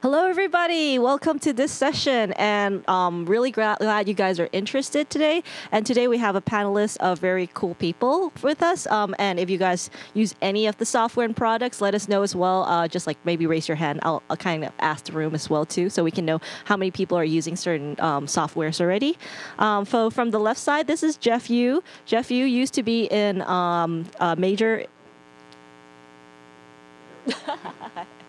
Hello, everybody. Welcome to this session, and um, really glad you guys are interested today. And today we have a panelist of very cool people with us. Um, and if you guys use any of the software and products, let us know as well. Uh, just like maybe raise your hand. I'll, I'll, kind of ask the room as well too, so we can know how many people are using certain um, softwares already. Um, so from the left side, this is Jeff Yu. Jeff Yu used to be in um, major.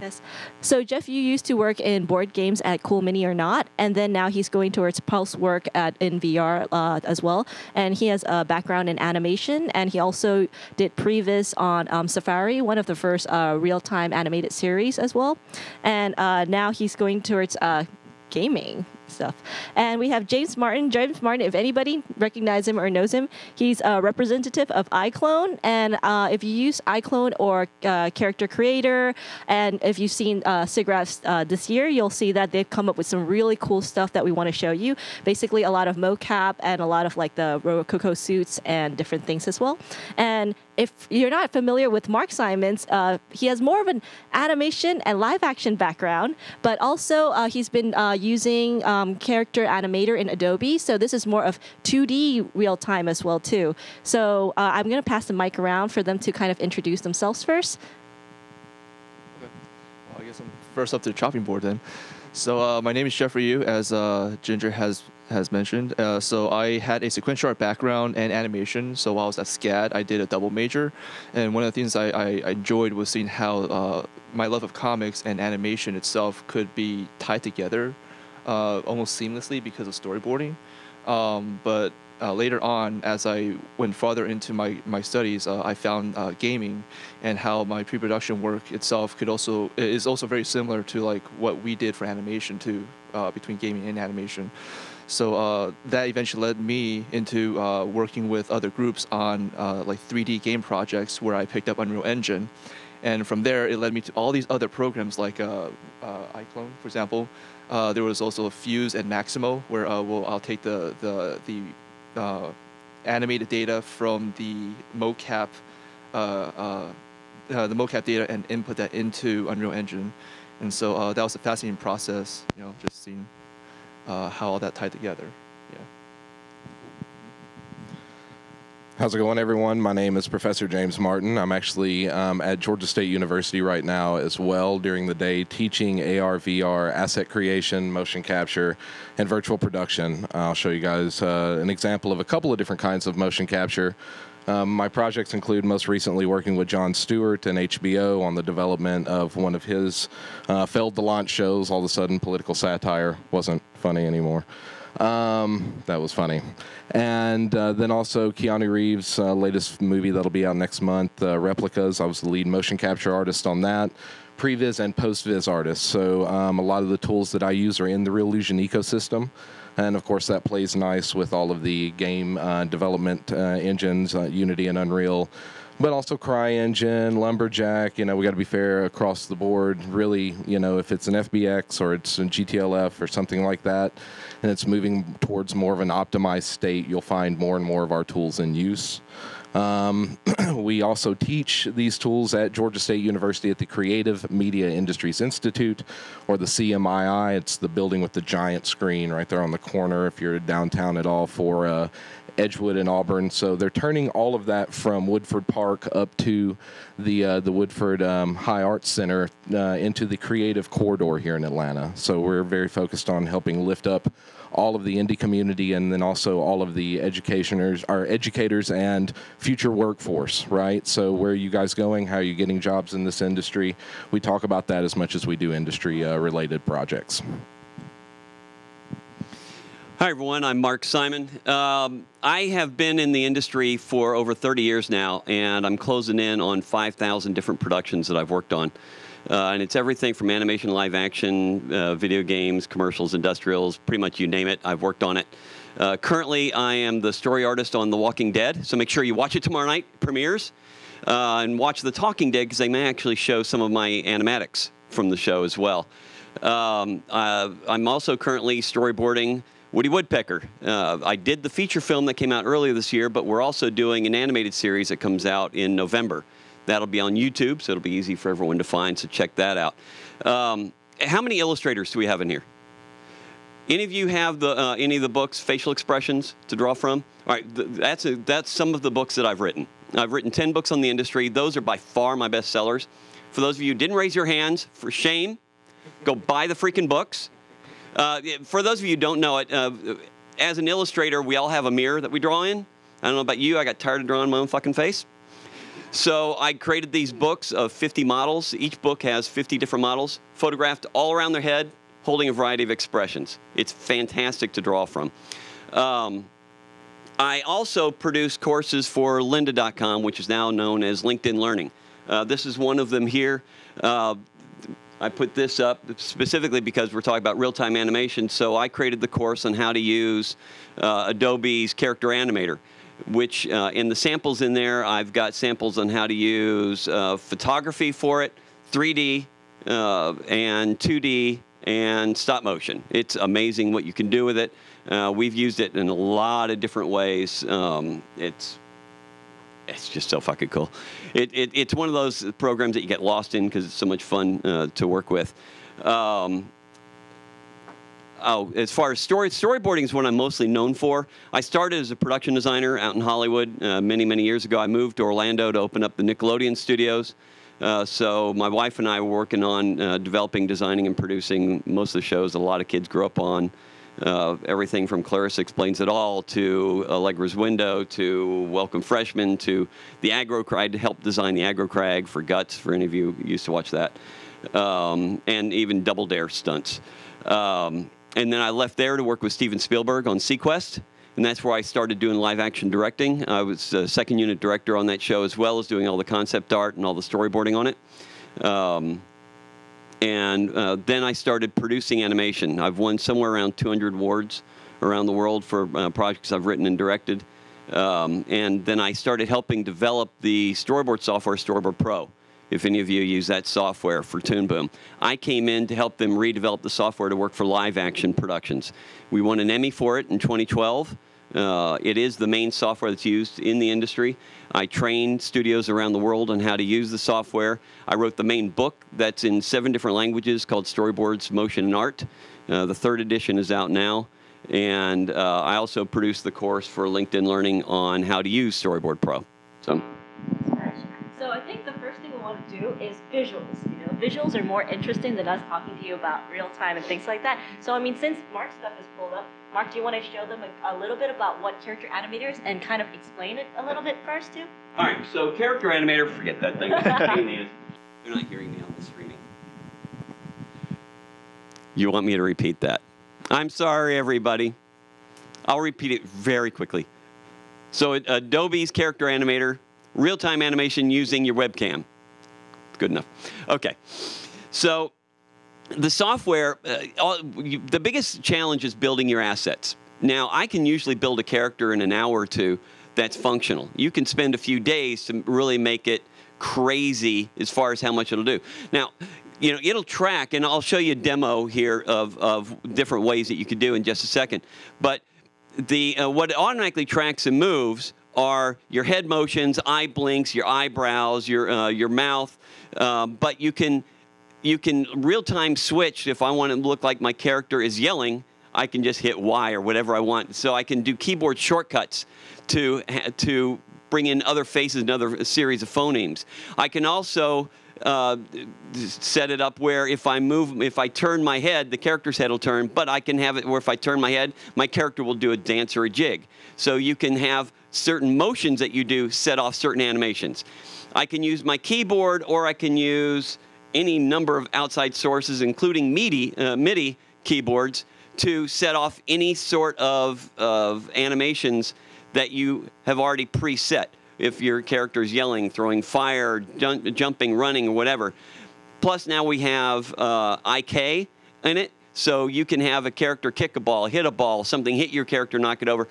Yes. So Jeff, you used to work in board games at Cool Mini or Not, and then now he's going towards Pulse work at in VR uh, as well. And he has a background in animation, and he also did Previs on um, Zafari, one of the first uh, real-time animated series as well. And uh, now he's going towards uh, gaming stuff. And we have James Martin. James Martin, if anybody recognizes him or knows him, he's a representative of iClone. And uh, if you use iClone or uh, Character Creator, and if you've seen uh, SIGGRAPH uh, this year, you'll see that they've come up with some really cool stuff that we want to show you. Basically, a lot of mocap and a lot of like the Rokoko suits and different things as well. And if you're not familiar with Mark Simons, uh, he has more of an animation and live action background, but also uh, he's been uh, using um, character animator in Adobe. So this is more of 2D real time as well too. So uh, I'm going to pass the mic around for them to kind of introduce themselves first. Okay. Well, I guess I'm first up to the chopping board then. So uh, my name is Jeffrey Yu, as uh, Ginger has has mentioned. Uh, so I had a sequential art background and animation. So while I was at SCAD, I did a double major. And one of the things I, I enjoyed was seeing how uh, my love of comics and animation itself could be tied together uh, almost seamlessly because of storyboarding. Um, but uh, later on, as I went farther into my, my studies, uh, I found uh, gaming and how my pre-production work itself could also is also very similar to like what we did for animation too, uh, between gaming and animation. So uh, that eventually led me into uh, working with other groups on uh, like 3D game projects where I picked up Unreal Engine. And from there, it led me to all these other programs like uh, uh, iClone, for example. Uh, there was also Fuse and Mixamo, where we'll, I'll take the, the, the animated data from the mocap, the mocap data and input that into Unreal Engine. And so that was a fascinating process, you know, just seeing uh, how all that tied together. Yeah. How's it going, everyone? My name is Professor James Martin. I'm actually um, at Georgia State University right now as well during the day teaching AR, VR, asset creation, motion capture, and virtual production. I'll show you guys uh, an example of a couple of different kinds of motion capture. Um, my projects include most recently working with Jon Stewart and HBO on the development of one of his uh, failed to launch shows. All of a sudden, political satire wasn't funny anymore. Um, that was funny. And uh, then also Keanu Reeves' uh, latest movie that'll be out next month, uh, Replicas. I was the lead motion capture artist on that. Previs and post-viz artist. So um, a lot of the tools that I use are in the Reallusion ecosystem. And of course, that plays nice with all of the game uh, development uh, engines, uh, Unity and Unreal, but also CryEngine, Lumberjack. You know, we got to be fair across the board. Really, you know, if it's an FBX or it's a GTLF or something like that, and it's moving towards more of an optimized state, you'll find more and more of our tools in use. Um, we also teach these tools at Georgia State University at the Creative Media Industries Institute, or the CMII. It's the building with the giant screen right there on the corner if you're downtown at all for uh, Edgewood and Auburn. So they're turning all of that from Woodruff Park up to the uh, the Woodruff um, High Arts Center uh, into the creative corridor here in Atlanta. So we're very focused on helping lift up all of the indie community and then also all of the educationers, our educators and future workforce, right? So where are you guys going? How are you getting jobs in this industry? We talk about that as much as we do industry uh, related projects. Hi, everyone. I'm Mark Simon. Um, I have been in the industry for over 30 years now, and I'm closing in on 5,000 different productions that I've worked on. Uh, and it's everything from animation, live action, uh, video games, commercials, industrials, pretty much you name it, I've worked on it. Uh, currently, I am the story artist on The Walking Dead, so make sure you watch it tomorrow night, premieres, uh, and watch The Talking Dead because they may actually show some of my animatics from the show as well. Um, uh, I'm also currently storyboarding Woody Woodpecker. Uh, I did the feature film that came out earlier this year, but we're also doing an animated series that comes out in November. That'll be on YouTube, so it'll be easy for everyone to find, so check that out. Um, how many illustrators do we have in here? Any of you have the uh, any of the books, facial expressions, to draw from? All right, th- that's a, that's some of the books that I've written. I've written ten books on the industry. Those are by far my best sellers. For those of you who didn't raise your hands, for shame, go buy the freaking books. Uh, for those of you who don't know it, uh, as an illustrator, we all have a mirror that we draw in. I don't know about you, I got tired of drawing my own fucking face. So I created these books of 50 models. Each book has 50 different models, photographed all around their head, holding a variety of expressions. It's fantastic to draw from. Um, I also produce courses for lynda.com, which is now known as LinkedIn Learning. Uh, this is one of them here. Uh, I put this up specifically because we're talking about real-time animation. So I created the course on how to use uh, Adobe's Character Animator, which uh, in the samples in there, I've got samples on how to use uh, photography for it, 3D uh, and 2D and stop motion. It's amazing what you can do with it. Uh, we've used it in a lot of different ways. Um, it's it's just so fucking cool. It, it, it's one of those programs that you get lost in because it's so much fun uh, to work with. Um, oh, as far as story storyboarding is what I'm mostly known for. I started as a production designer out in Hollywood uh, many many years ago. I moved to Orlando to open up the Nickelodeon studios. Uh, so my wife and I were working on uh, developing, designing, and producing most of the shows that a lot of kids grew up on. Uh, everything from Clarissa Explains It All to Allegra's Window to Welcome Freshmen to the Aggro Crag. I helped design the Aggro Crag for Guts, for any of you who used to watch that, um, and even Double Dare stunts. Um, and then I left there to work with Steven Spielberg on SeaQuest. and that's where I started doing live action directing. I was a second unit director on that show as well as doing all the concept art and all the storyboarding on it. Um, and uh, then I started producing animation. I've won somewhere around 200 awards around the world for uh, projects I've written and directed. Um, and then I started helping develop the storyboard software, Storyboard Pro. If any of you use that software for Toon Boom, I came in to help them redevelop the software to work for live action productions. We won an Emmy for it in 2012. Uh, it is the main software that's used in the industry. I train studios around the world on how to use the software. I wrote the main book that's in seven different languages called Storyboards, Motion, and Art. Uh, the third edition is out now. And uh, I also produced the course for LinkedIn Learning on how to use Storyboard Pro. So. So I think want to do is visuals. You know, visuals are more interesting than us talking to you about real time and things like that. So I mean, since Mark's stuff is pulled up, Mark, do you want to show them a, a little bit about what character animator is and kind of explain it a little bit first too? All right. So character animator, forget that thing. You're not hearing me on the screening. You want me to repeat that? I'm sorry, everybody. I'll repeat it very quickly. So Adobe's character animator, real-time animation using your webcam. Good enough. Okay. So the software, uh, all, you, the biggest challenge is building your assets. Now, I can usually build a character in an hour or two that's functional. You can spend a few days to really make it crazy as far as how much it'll do. Now, you know, it'll track, and I'll show you a demo here of, of different ways that you could do in just a second. But the uh, what automatically tracks and moves are your head motions, eye blinks, your eyebrows, your uh, your mouth. Uh, but you can you can real time switch. If I want to look like my character is yelling, I can just hit Y or whatever I want. So I can do keyboard shortcuts to to bring in other faces and other series of phonemes. I can also uh, set it up where if I move, if I turn my head, the character's head will turn, but I can have it where if I turn my head, my character will do a dance or a jig. So you can have certain motions that you do set off certain animations. I can use my keyboard or I can use any number of outside sources, including MIDI, uh, MIDI keyboards, to set off any sort of, of animations that you have already preset. If your character is yelling, throwing fire, jump, jumping, running, or whatever. Plus, now we have uh, IK in it, so you can have a character kick a ball, hit a ball, something hit your character, knock it over.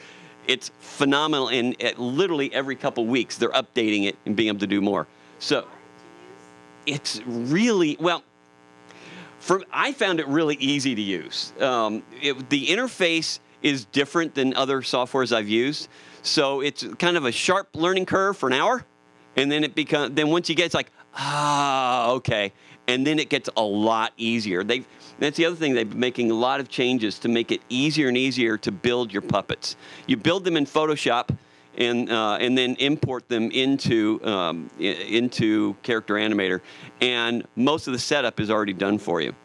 It's phenomenal, and literally every couple weeks they're updating it and being able to do more. So it's really well. For I found it really easy to use. Um, it, the interface is different than other softwares I've used, so it's kind of a sharp learning curve for an hour, and then it becomes. Then once you get, it's like ah okay, and then it gets a lot easier. They That's the other thing. They've been making a lot of changes to make it easier and easier to build your puppets. You build them in Photoshop and uh, and then import them into um, into Character Animator, and most of the setup is already done for you.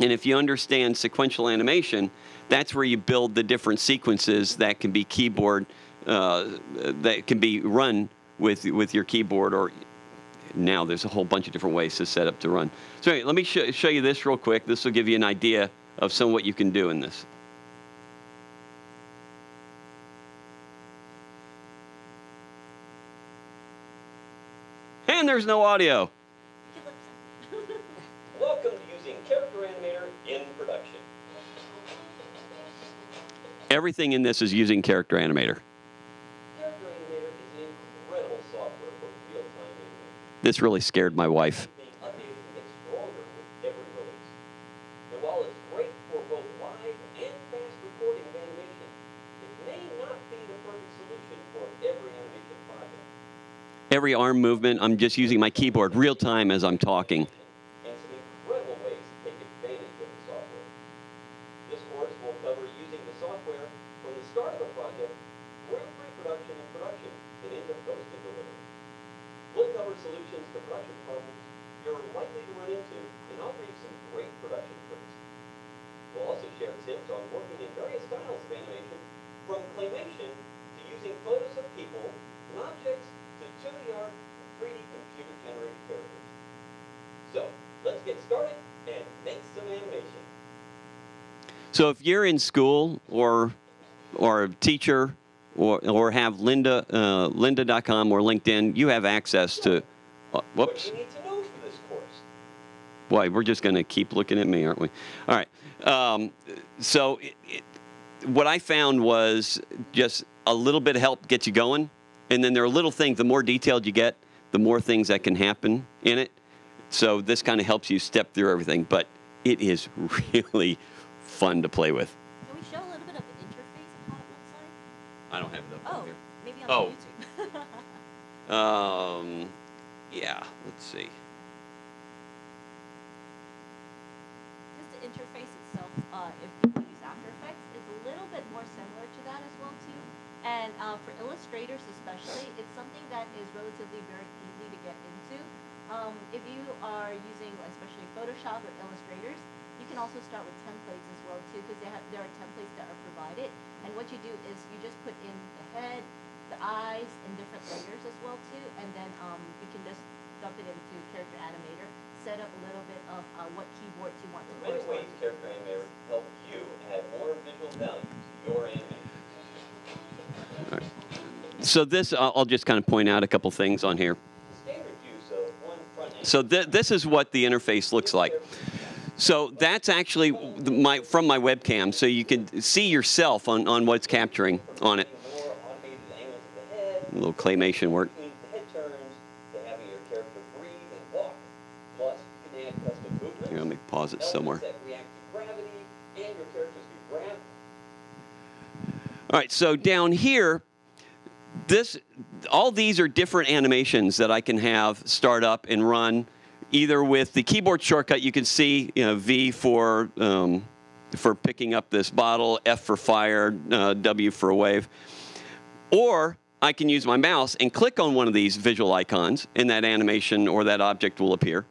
And if you understand sequential animation, that's where you build the different sequences that can be keyboard uh, that can be run with with your keyboard or now there's a whole bunch of different ways to set up to run. So anyway, let me sh show you this real quick. This will give you an idea of some of what you can do in this. And there's no audio. Welcome to using Character Animator in production. Everything in this is using Character Animator. Solution really scared my wife. Every arm movement, I'm just using my keyboard real time as I'm talking. And some incredible ways to take advantage of the software. This course will cover using the software from the start of a project through pre-production and production and into post and delivery. We'll cover solutions to production problems you're likely to run into and offer you some great production tricks. We'll also share tips on working in various styles of animation, from claymation to using photos of people and objects to 2D art and 3D computer-generated characters. So, let's get started and make some animation. So if you're in school or or a teacher or or have Lynda uh, Lynda.com or LinkedIn, you have access to. Uh, whoops. What you need to know for this course? Boy, we're just going to keep looking at me, aren't we? All right. Um, so it, it, what I found was just a little bit of help get you going, and then there are little things. The more detailed you get, the more things that can happen in it. So this kind of helps you step through everything, but it is really fun to play with. Can we show a little bit of the interface of how it looks like? I don't have it up Oh, here. maybe on Oh. YouTube. Um, yeah, let's see. Just the interface itself, uh, if you use After Effects, is a little bit more similar to that as well too. And uh, for illustrators especially, it's something that is relatively very easy to get into. Um, if you are using especially Photoshop or illustrators, you can also start with templates as well too, because there are templates that are provided. And what you do is you just put in the head, the eyes, and different layers as well too, and then um, you can just dump it into Character Animator, set up a little bit of uh, what keyboards you want to Many ways. Character Animator help you add more visual value to your animation. So this, I'll I'll just kind of point out a couple things on here. Standard use of one front end. So th this is what the interface looks like. So that's actually my from my webcam, so you can see yourself on, on what's capturing on it. A little claymation work. Here, let me pause it somewhere. All right, so down here, this, all these are different animations that I can have start up and run, either with the keyboard shortcut. You can see, you know, V for um, for picking up this bottle, F for fire, uh, W for a wave, or I can use my mouse and click on one of these visual icons, and that animation or that object will appear.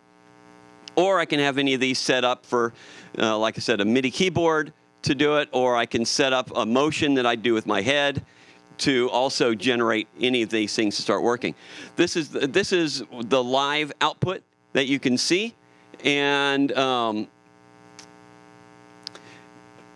Or I can have any of these set up for, uh, like I said, a MIDI keyboard to do it, or I can set up a motion that I do with my head to also generate any of these things to start working. This is this is the live output that you can see, and um,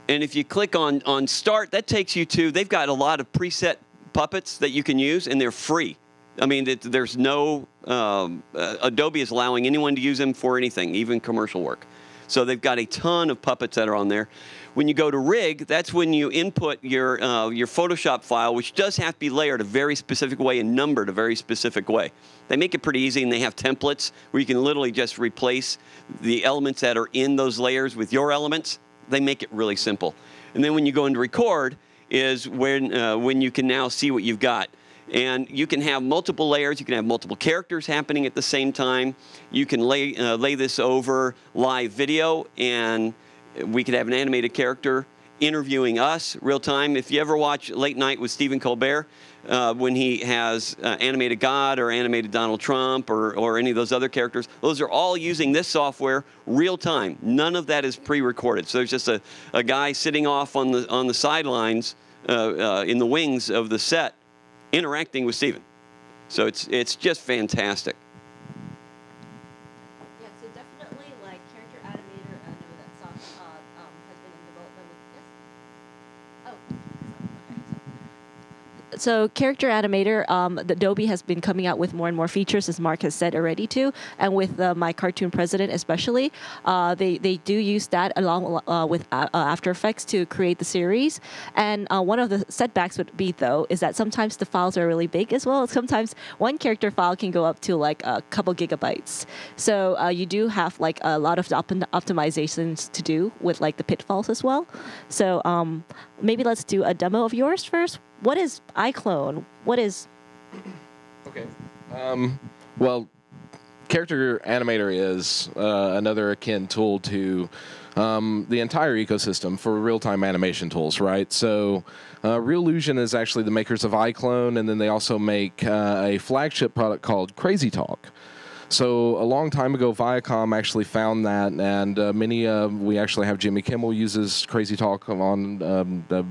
and if you click on on start, that takes you to they've got a lot of preset puppets that you can use, and they're free. I mean, it, there's no um, uh, Adobe is allowing anyone to use them for anything, even commercial work. So they've got a ton of puppets that are on there. When you go to rig, that's when you input your uh, your Photoshop file, which does have to be layered a very specific way and numbered a very specific way. They make it pretty easy, and they have templates where you can literally just replace the elements that are in those layers with your elements. They make it really simple. And then when you go into record, is when uh, when you can now see what you've got. And you can have multiple layers. You can have multiple characters happening at the same time. You can lay uh, lay this over live video, and we could have an animated character interviewing us real time. If you ever watch Late Night with Stephen Colbert, uh, when he has uh, animated God or animated Donald Trump or, or any of those other characters, those are all using this software real time. None of that is pre-recorded. So there's just a, a guy sitting off on the on the sidelines uh, uh, in the wings of the set, interacting with Stephen. So it's it's just fantastic. Yeah, so definitely like character animator. I know that soft uh, um, has been in development with. Yes. Oh. So character animator, um, the Adobe has been coming out with more and more features, as Mark has said already too, and with uh, my cartoon president especially, uh, they they do use that along uh, with uh, After Effects to create the series. And uh, one of the setbacks would be though is that sometimes the files are really big as well. Sometimes one character file can go up to like a couple gigabytes. So uh, you do have like a lot of op- optimizations to do with like the pitfalls as well. So um, maybe let's do a demo of yours first. What is iClone? What is Okay. Um, well, Character Animator is uh, another akin tool to um, the entire ecosystem for real-time animation tools, right? So, uh, Reallusion is actually the makers of iClone, and then they also make uh, a flagship product called Crazy Talk. So a long time ago, Viacom actually found that, and uh, many uh, we actually have Jimmy Kimmel uses Crazy Talk on um, uh,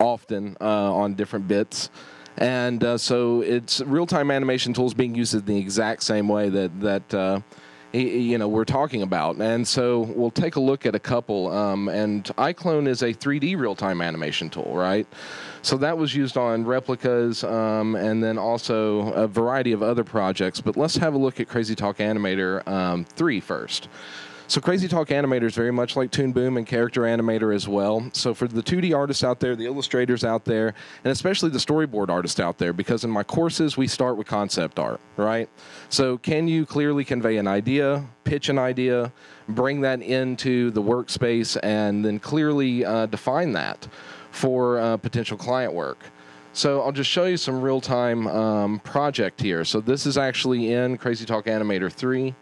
often uh, on different bits. And uh, so it's real-time animation tools being used in the exact same way that that uh, you know we're talking about. And so we'll take a look at a couple. Um, and iClone is a 3D real-time animation tool, right? So that was used on replicas um, and then also a variety of other projects. But let's have a look at Crazy Talk Animator um, 3 first. So Crazy Talk Animator is very much like Toon Boom and Character Animator as well. So for the 2D artists out there, the illustrators out there, and especially the storyboard artists out there, because in my courses we start with concept art, right? So can you clearly convey an idea, pitch an idea, bring that into the workspace, and then clearly uh, define that for uh, potential client work? So I'll just show you some real-time um, project here. So this is actually in Crazy Talk Animator 3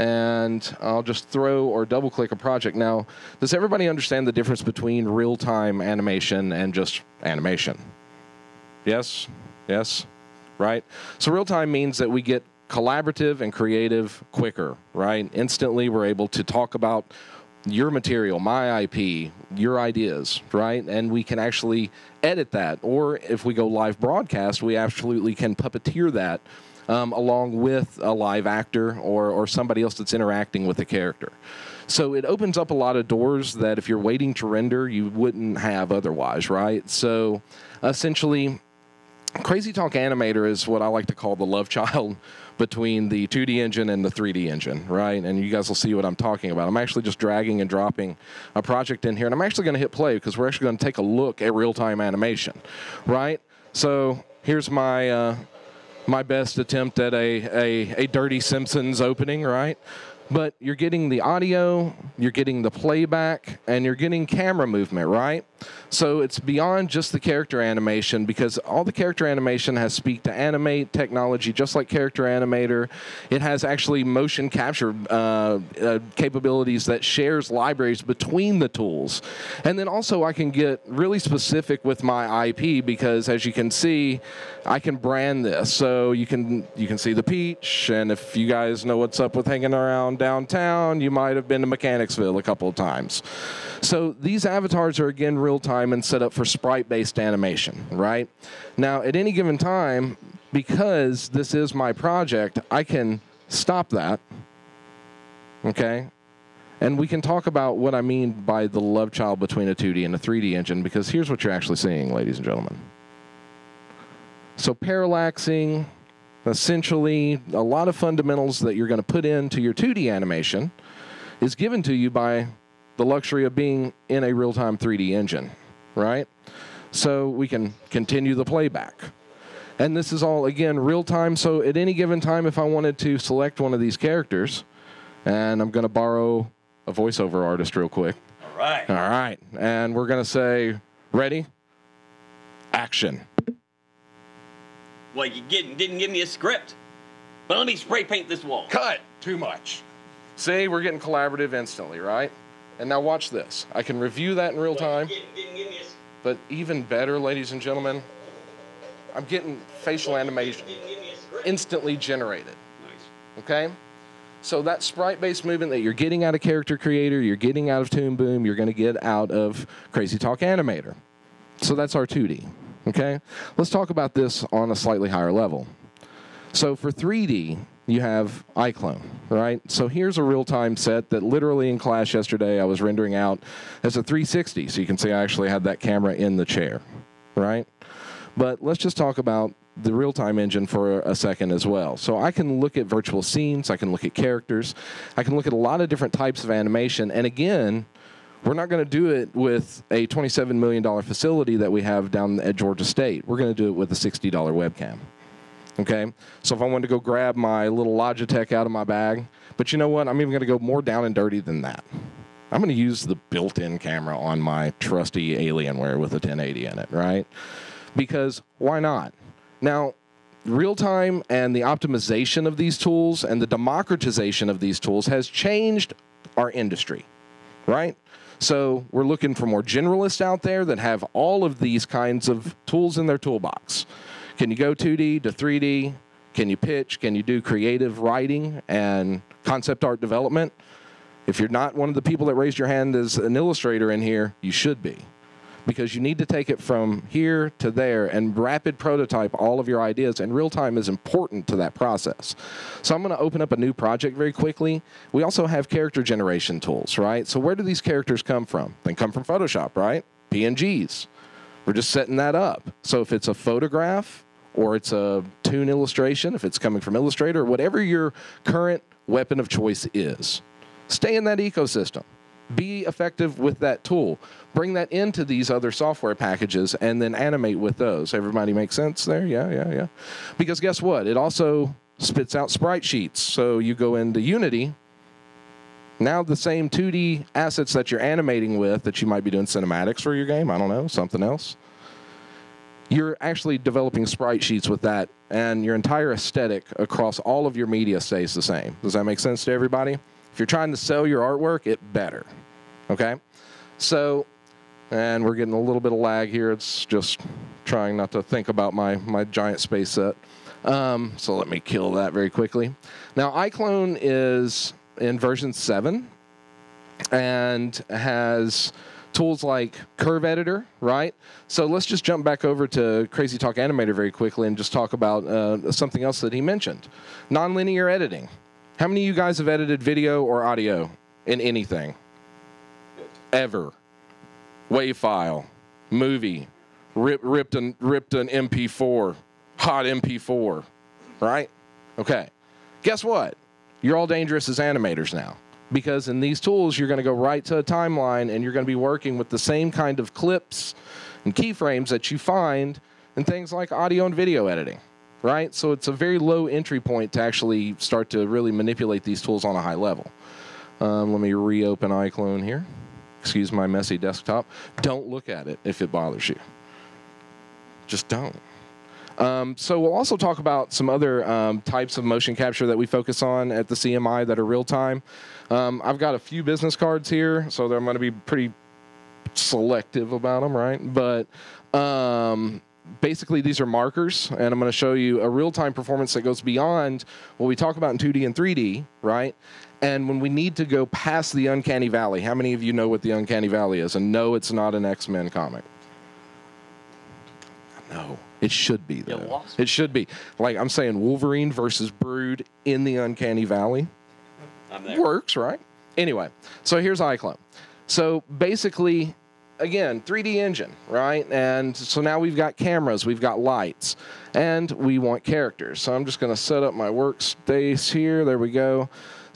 and I'll just throw or double click a project. Now, does everybody understand the difference between real time animation and just animation? Yes? Yes? Right? So, real time means that we get collaborative and creative quicker, right? Instantly, we're able to talk about your material, my IP, your ideas, right? And we can actually edit that. Or if we go live broadcast, we absolutely can puppeteer that um, along with a live actor or, or somebody else that's interacting with the character. So it opens up a lot of doors that if you're waiting to render, you wouldn't have otherwise, right? So essentially, Crazy Talk Animator is what I like to call the love child between the 2D engine and the 3D engine, right? And you guys will see what I'm talking about. I'm actually just dragging and dropping a project in here, and I'm actually going to hit play because we're actually going to take a look at real-time animation, right? So here's my uh, my best attempt at a, a, a Dirty Simpsons opening, right? But you're getting the audio, you're getting the playback, and you're getting camera movement, right? So it's beyond just the character animation because all the character animation has speak to animate technology, just like Character Animator. It has actually motion capture uh, uh, capabilities that shares libraries between the tools. And then also I can get really specific with my IP because as you can see, I can brand this. So you can you can see the peach, and if you guys know what's up with hanging around downtown, you might have been to Mechanicsville a couple of times. So these avatars are again real time and set up for sprite based animation, right? Now, at any given time, because this is my project, I can stop that, okay? And we can talk about what I mean by the love child between a 2D and a 3D engine, because here's what you're actually seeing, ladies and gentlemen. So, parallaxing, essentially, a lot of fundamentals that you're going to put into your 2D animation is given to you by the luxury of being in a real time 3D engine, right? So we can continue the playback. And this is all, again, real time. So at any given time, if I wanted to select one of these characters, and I'm going to borrow a voiceover artist real quick. All right. All right. And we're going to say, ready? Action. Well, you didn't, didn't give me a script. But let me spray paint this wall. Cut. Too much. See, we're getting collaborative instantly, right? And now watch this. I can review that in real time. Didn't, didn't give me a, s- But even better, ladies and gentlemen, I'm getting facial animation didn't give me a instantly generated. Nice. Okay? So that sprite-based movement that you're getting out of Character Creator, you're getting out of Toon Boom, you're going to get out of Crazy Talk Animator. So that's our 2D. Okay? Let's talk about this on a slightly higher level. So for 3D, you have iClone, right? So here's a real-time set that literally in class yesterday I was rendering out as a 360. So you can see I actually had that camera in the chair, right? But let's just talk about the real-time engine for a second as well. So I can look at virtual scenes, I can look at characters, I can look at a lot of different types of animation. And again, we're not going to do it with a $27 million facility that we have down at Georgia State. We're going to do it with a $60 webcam. Okay? So if I wanted to go grab my little Logitech out of my bag, but you know what? I'm even going to go more down and dirty than that. I'm going to use the built-in camera on my trusty Alienware with a 1080 in it, right? Because why not? Now, real time and the optimization of these tools and the democratization of these tools has changed our industry, right? So we're looking for more generalists out there that have all of these kinds of tools in their toolbox. Can you go 2D to 3D? Can you pitch? Can you do creative writing and concept art development? If you're not one of the people that raised your hand as an illustrator in here, you should be. Because you need to take it from here to there and rapid prototype all of your ideas, and real time is important to that process. So, I'm going to open up a new project very quickly. We also have character generation tools, right? So, where do these characters come from? They come from Photoshop, right? PNGs. We're just setting that up. So, if it's a photograph or it's a tune illustration, if it's coming from Illustrator, whatever your current weapon of choice is, stay in that ecosystem be effective with that tool. Bring that into these other software packages and then animate with those. Everybody make sense there? Yeah yeah yeah. Because guess what? It also spits out sprite sheets. So you go into unity. Now the same 2d assets that you're animating with that you might be doing cinematics for your game i don't know something else. You're actually developing sprite sheets with that and your entire aesthetic across all of your media stays the same. Does that make sense to everybody? If you're trying to sell your artwork it better okay so and we're getting a little bit of lag here it's just trying not to think about my my giant space set um, so let me kill that very quickly now iClone is in version 7 and has tools like Curve Editor, right? So let's just jump back over to Crazy Talk Animator very quickly and just talk about uh, something else that he mentioned nonlinear editing. How many of you guys have edited video or audio in anything? Ever? Wave file, movie, rip, ripped, an, ripped an MP4, hot MP4, right? Okay. Guess what? You're all dangerous as animators now because in these tools you're going to go right to a timeline and you're going to be working with the same kind of clips and keyframes that you find in things like audio and video editing right so it's a very low entry point to actually start to really manipulate these tools on a high level um, let me reopen iClone here excuse my messy desktop don't look at it if it bothers you just don't um, so we'll also talk about some other um, types of motion capture that we focus on at the CMI that are real time. Um, I've got a few business cards here, so I'm going to be pretty selective about them, right? But um, basically, these are markers, and I'm going to show you a real time performance that goes beyond what we talk about in 2D and 3D, right? And when we need to go past the uncanny valley, how many of you know what the uncanny valley is? And no, it's not an X Men comic. No, it should be though. It should be. Like I'm saying, Wolverine versus Brood in the uncanny valley works, right? Anyway, so here's iClone. So basically, again, 3D engine, right? And so now we've got cameras, we've got lights, and we want characters. So I'm just going to set up my workspace here. There we go.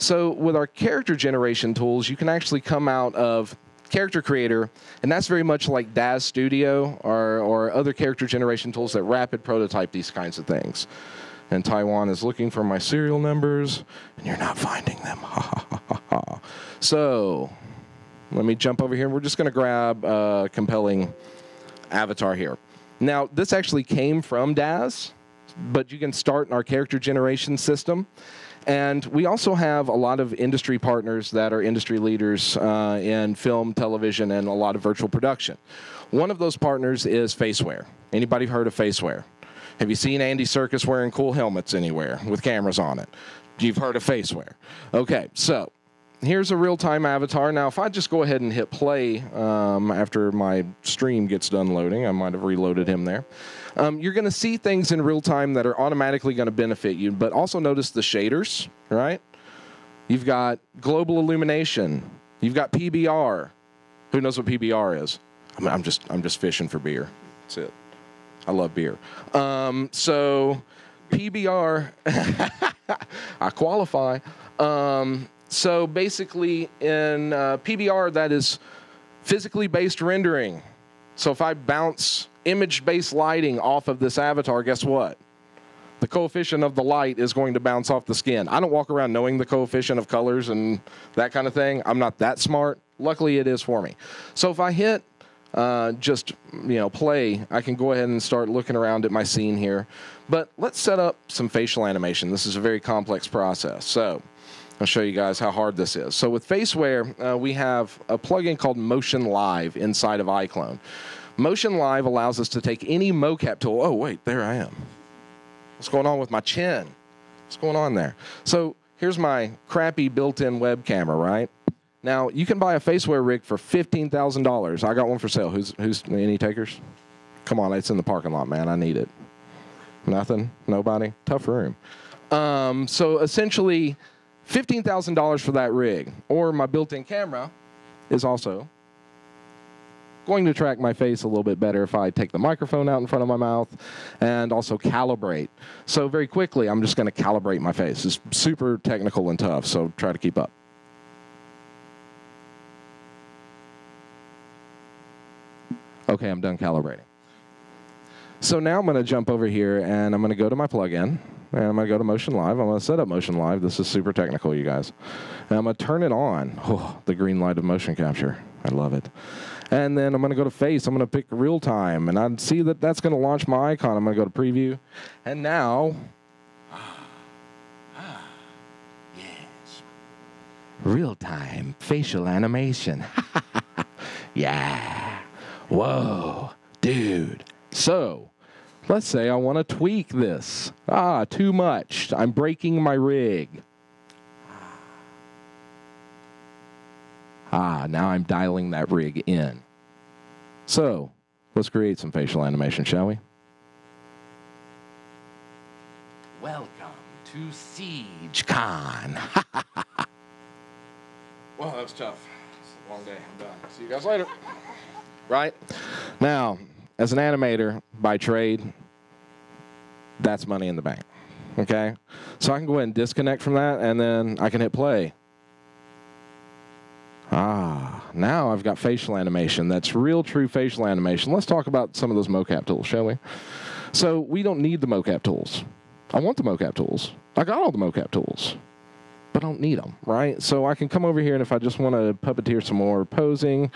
So with our character generation tools, you can actually come out of character creator and that's very much like daz studio or, or other character generation tools that rapid prototype these kinds of things. And taiwan is looking for my serial numbers and you're not finding them. So let me jump over here. We're just going to grab a compelling avatar here. Now this actually came from daz but you can start in our character generation system. And we also have a lot of industry partners that are industry leaders uh, in film, television, and a lot of virtual production. One of those partners is Faceware. Anybody heard of Faceware? Have you seen Andy Serkis wearing cool helmets anywhere with cameras on it? You've heard of Faceware. Okay, so here's a real-time avatar. Now, if I just go ahead and hit play um, after my stream gets done loading, I might have reloaded him there. Um, you're going to see things in real time that are automatically going to benefit you, but also notice the shaders, right? You've got global illumination. You've got PBR. Who knows what PBR is? I'm, I'm just I'm just fishing for beer. That's it. I love beer. Um, so PBR, I qualify. Um, so basically, in uh, PBR, that is physically based rendering. So if I bounce image based lighting off of this avatar, guess what? The coefficient of the light is going to bounce off the skin. I don't walk around knowing the coefficient of colors and that kind of thing. I'm not that smart. Luckily, it is for me. So if I hit uh, just you know play, I can go ahead and start looking around at my scene here. But let's set up some facial animation. This is a very complex process. So I'll show you guys how hard this is. So with Faceware, uh, we have a plugin called Motion Live inside of iClone. Motion Live allows us to take any mocap tool. Oh, wait, there I am. What's going on with my chin? What's going on there? So here's my crappy built-in web camera, right? Now you can buy a Faceware rig for fifteen thousand dollars. I got one for sale. Who's who's any takers? Come on, it's in the parking lot, man. I need it. Nothing. Nobody. Tough room. Um, so essentially, fifteen thousand dollars for that rig, or my built-in camera, is also going to track my face a little bit better if I take the microphone out in front of my mouth and also calibrate. So very quickly, I'm just going to calibrate my face. It's super technical and tough, so try to keep up. Okay, I'm done calibrating. So now I'm going to jump over here and I'm going to go to my plugin and I'm going to go to Motion Live. I'm going to set up Motion Live. This is super technical, you guys. And I'm going to turn it on. Oh, the green light of motion capture. I love it. And then I'm going to go to face. I'm going to pick real time. And I see that that's going to launch my iClone. I'm going to go to preview. And now, yes, real time facial animation. yeah. Whoa, dude. So, let's say I want to tweak this. Ah, too much. I'm breaking my rig. Ah, now I'm dialing that rig in. So, let's create some facial animation, shall we? Welcome to SiegeCon. well, that was tough. It's a long day. I'm done. See you guys later. Right? Now, as an animator by trade, that's money in the bank. Okay? So I can go ahead and disconnect from that and then I can hit play. Ah, now I've got facial animation. That's real, true facial animation. Let's talk about some of those mocap tools, shall we? So we don't need the mocap tools. I want the mocap tools. I got all the mocap tools, but I don't need them, right? So I can come over here, and if I just want to puppeteer some more posing,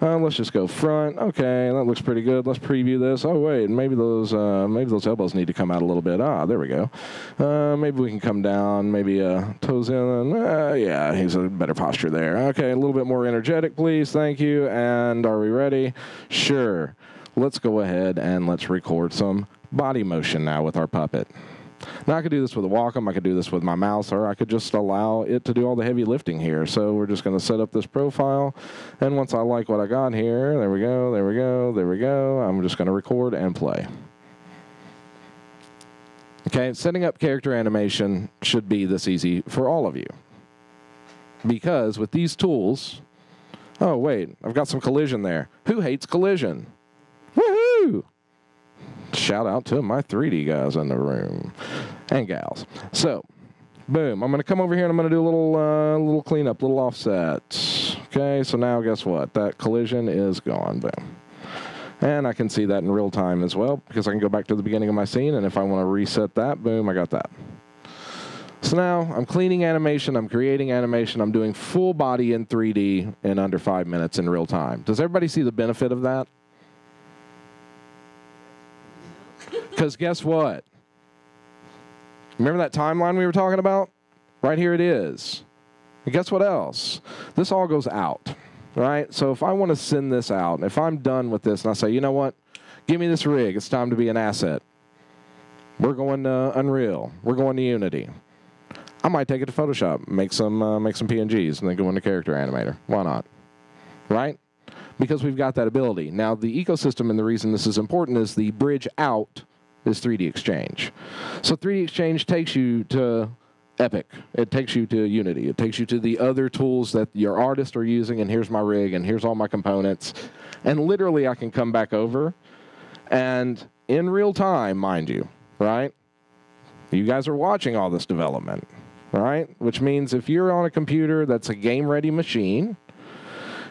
uh, let's just go front. Okay, that looks pretty good. Let's preview this. Oh wait, maybe those uh, maybe those elbows need to come out a little bit. Ah, there we go. Uh, maybe we can come down. Maybe uh, toes in. Uh, yeah, he's a better posture there. Okay, a little bit more energetic, please. Thank you. And are we ready? Sure. Let's go ahead and let's record some body motion now with our puppet. Now I could do this with a Wacom, I could do this with my mouse, or I could just allow it to do all the heavy lifting here. So we're just going to set up this profile, and once I like what I got here, there we go, there we go, there we go, I'm just going to record and play. Okay, setting up character animation should be this easy for all of you. Because with these tools, oh wait, I've got some collision there. Who hates collision? Woohoo! Shout out to my 3D guys in the room and gals. So, boom, I'm going to come over here and I'm going to do a little uh, little cleanup, little offset. Okay, so now guess what? That collision is gone. Boom. And I can see that in real time as well because I can go back to the beginning of my scene and if I want to reset that, boom, I got that. So now I'm cleaning animation, I'm creating animation, I'm doing full body in 3D in under five minutes in real time. Does everybody see the benefit of that? Because guess what? Remember that timeline we were talking about? Right here it is. And guess what else? This all goes out, right? So if I want to send this out, if I'm done with this and I say, you know what, give me this rig, it's time to be an asset. We're going to Unreal. We're going to Unity. I might take it to Photoshop, make some uh, make some PNGs, and then go into Character Animator. Why not? Right? Because we've got that ability. Now the ecosystem and the reason this is important is the bridge out is 3D Exchange. So 3D Exchange takes you to Epic. It takes you to Unity. It takes you to the other tools that your artists are using, and here's my rig, and here's all my components. And literally, I can come back over, and in real time, mind you, right? You guys are watching all this development, right? Which means if you're on a computer that's a game ready machine,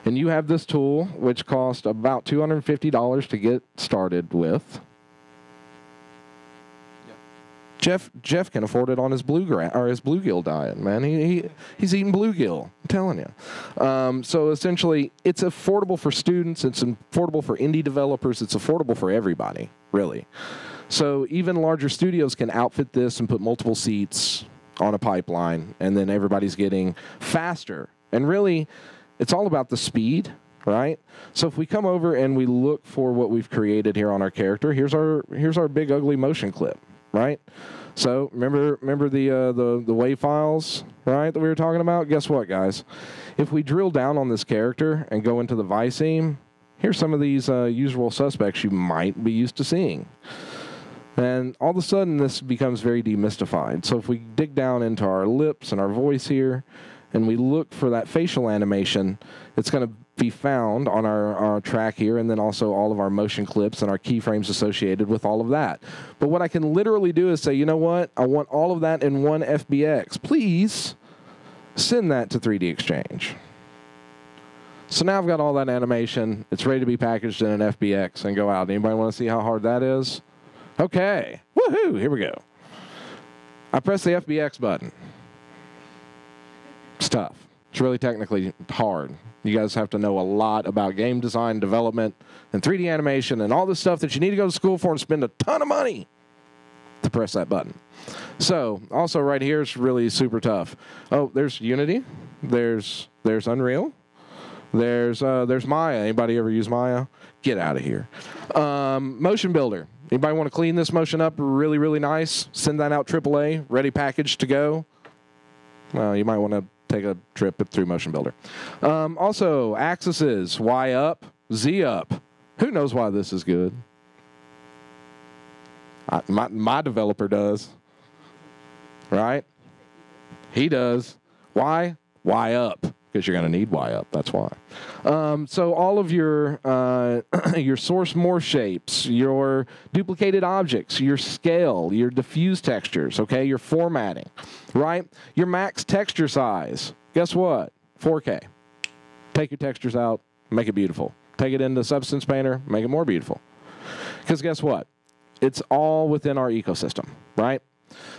and you have this tool, which costs about $250 to get started with, Jeff Jeff can afford it on his bluegrass or his bluegill diet, man. He, he he's eating bluegill. I'm telling you. Um, so essentially, it's affordable for students. It's affordable for indie developers. It's affordable for everybody, really. So even larger studios can outfit this and put multiple seats on a pipeline, and then everybody's getting faster. And really, it's all about the speed right? So if we come over and we look for what we've created here on our character, here's our here's our big ugly motion clip right? So remember remember the uh, the the WAV files, right, that we were talking about? Guess what, guys? If we drill down on this character and go into the Viseme, here's some of these uh, usual suspects you might be used to seeing. And all of a sudden, this becomes very demystified. So if we dig down into our lips and our voice here, and we look for that facial animation, it's going to be found on our, our track here, and then also all of our motion clips and our keyframes associated with all of that. But what I can literally do is say, you know what? I want all of that in one FBX. Please send that to 3D Exchange. So now I've got all that animation. It's ready to be packaged in an FBX and go out. Anybody want to see how hard that is? Okay. Woohoo! Here we go. I press the FBX button. It's tough. It's really technically hard. You guys have to know a lot about game design, development, and 3D animation, and all the stuff that you need to go to school for and spend a ton of money to press that button. So, also right here is really super tough. Oh, there's Unity. There's there's Unreal. There's uh, there's Maya. Anybody ever use Maya? Get out of here. Um, motion Builder. Anybody want to clean this motion up really really nice? Send that out AAA, ready package to go. Well, you might want to take a trip through Motion Builder. Um, also, axes, Y up, Z up. Who knows why this is good? I, my, my developer does. Right? He does. Why? Y up because you're going to need Y up. That's why. Um, so all of your uh, your source morph shapes, your duplicated objects, your scale, your diffuse textures, okay, your formatting, right? Your max texture size. Guess what? 4K. Take your textures out, make it beautiful. Take it into Substance Painter, make it more beautiful. Because guess what? It's all within our ecosystem, right?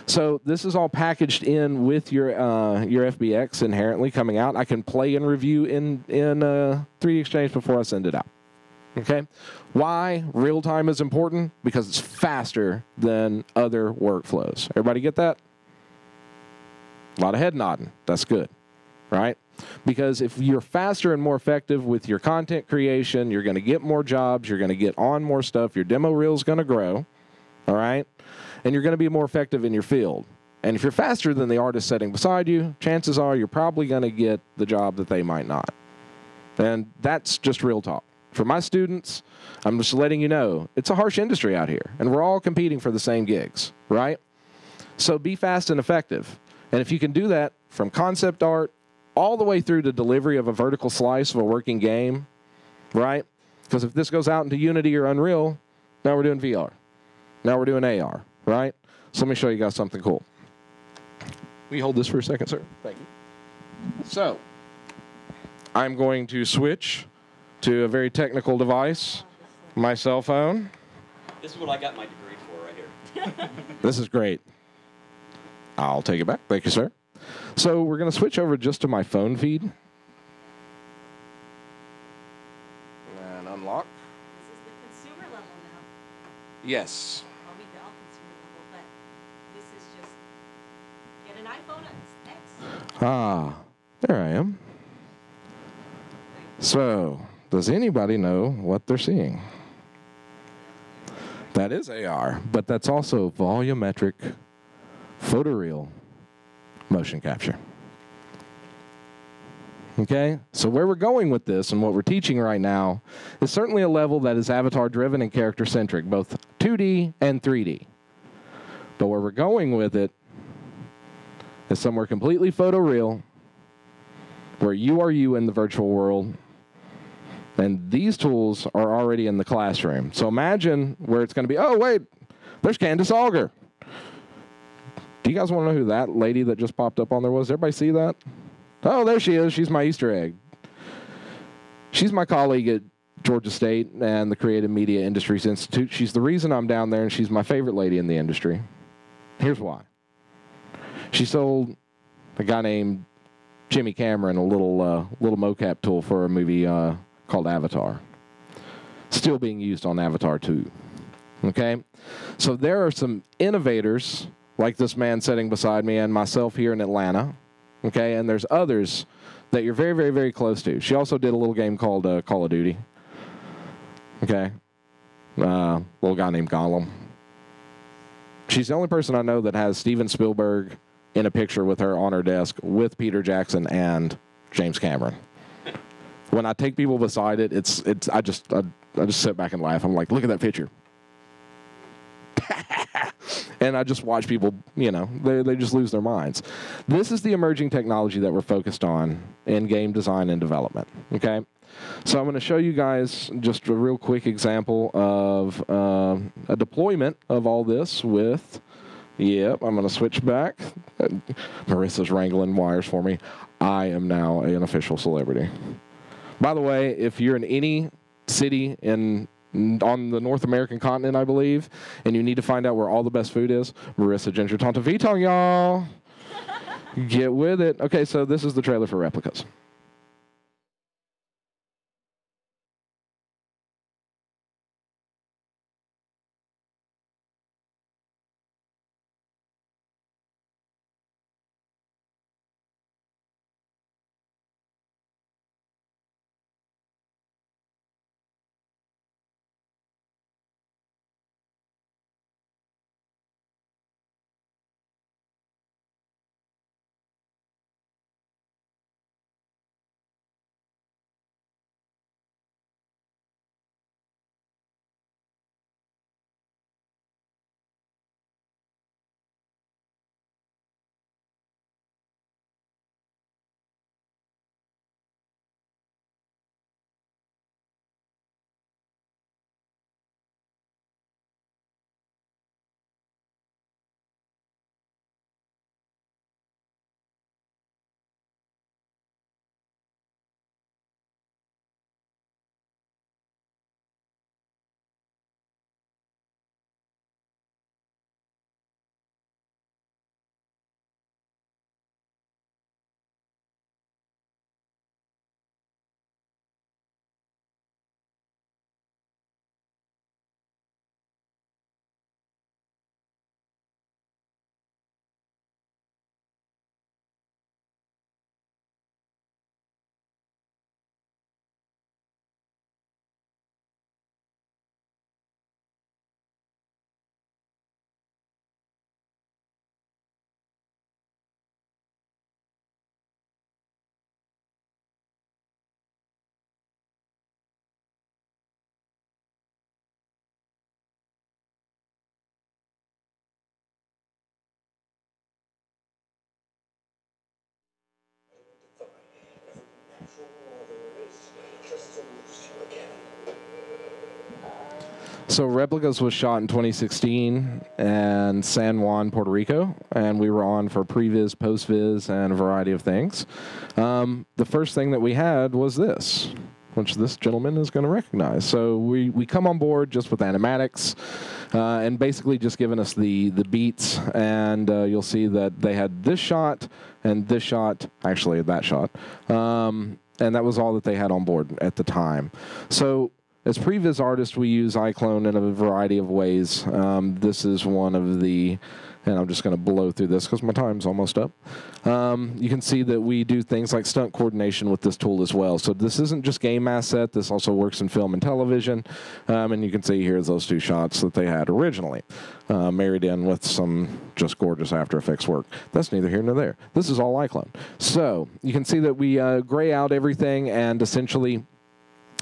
So this is all packaged in with your uh, your FBX inherently coming out. I can play and review in in uh, 3D Exchange before I send it out. Okay, why real time is important? Because it's faster than other workflows. Everybody get that? A lot of head nodding. That's good, right? Because if you're faster and more effective with your content creation, you're going to get more jobs. You're going to get on more stuff. Your demo reel is going to grow. All right and you're going to be more effective in your field. And if you're faster than the artist sitting beside you, chances are you're probably going to get the job that they might not. And that's just real talk. For my students, I'm just letting you know it's a harsh industry out here, and we're all competing for the same gigs, right? So be fast and effective. And if you can do that from concept art all the way through to delivery of a vertical slice of a working game, right? Because if this goes out into Unity or Unreal, now we're doing VR. Now we're doing AR right? So let me show you guys something cool. We hold this for a second, sir? Thank you. So, I'm going to switch to a very technical device, my cell phone. This is what I got my degree for right here. This is great. I'll take it back. Thank you, sir. So we're going to switch over just to my phone feed. And unlock. This is the consumer level now. Yes. Well, we all consumer level, but this is just An iPhone X. Ah, there I am. So, does anybody know what they're seeing? That is AR, but that's also volumetric photoreal motion capture. Okay, so where we're going with this and what we're teaching right now is certainly a level that is avatar driven and character centric, both 2D and 3D. But where we're going with it is somewhere completely photoreal, where you are you in the virtual world, and these tools are already in the classroom. So imagine where it's going to be, oh, wait, there's Candace Auger. Do you guys want to know who that lady that just popped up on there was? Everybody see that? Oh, there she is. She's my Easter egg. She's my colleague at Georgia State and the Creative Media Industries Institute. She's the reason I'm down there, and she's my favorite lady in the industry. Here's why. She sold a guy named Jimmy Cameron a little uh, little mocap tool for a movie uh, called Avatar. Still being used on Avatar 2. Okay? So there are some innovators like this man sitting beside me and myself here in Atlanta. Okay? And there's others that you're very, very, very close to. She also did a little game called uh, Call of Duty. Okay? Uh, little guy named Gollum. She's the only person I know that has Steven Spielberg in a picture with her on her desk with Peter Jackson and James Cameron. When I take people beside it, it's it's I just I, I just sit back and laugh. I'm like, look at that picture. and I just watch people, you know, they, they just lose their minds. This is the emerging technology that we're focused on in game design and development. Okay. So I'm going to show you guys just a real quick example of uh, a deployment of all this with. Yep, I'm going to switch back. Uh, Marisa's wrangling wires for me. I am now an official celebrity. By the way, if you're in any city in on the North American continent, I believe, and you need to find out where all the best food is, Marisa Ginger Tontaveetong, y'all. Get with it. Okay, so this is the trailer for replicas. So Replicas was shot in 2016 and San Juan, Puerto Rico, and we were on for previs, postvis, and a variety of things. Um, the first thing that we had was this, which this gentleman is going to recognize. So we, we come on board just with animatics, uh, and basically just giving us the the beats, and uh, you'll see that they had this shot and this shot, actually that shot, um, and that was all that they had on board at the time. So as previs artists, we use iClone in a variety of ways. Um, this is one of the and I'm just going to blow through this because my time's almost up. Um, you can see that we do things like stunt coordination with this tool as well. So this isn't just game asset. This also works in film and television. Um, and you can see here those two shots that they had originally, uh, married in with some just gorgeous After Effects work. That's neither here nor there. This is all iClone. So you can see that we uh, gray out everything and essentially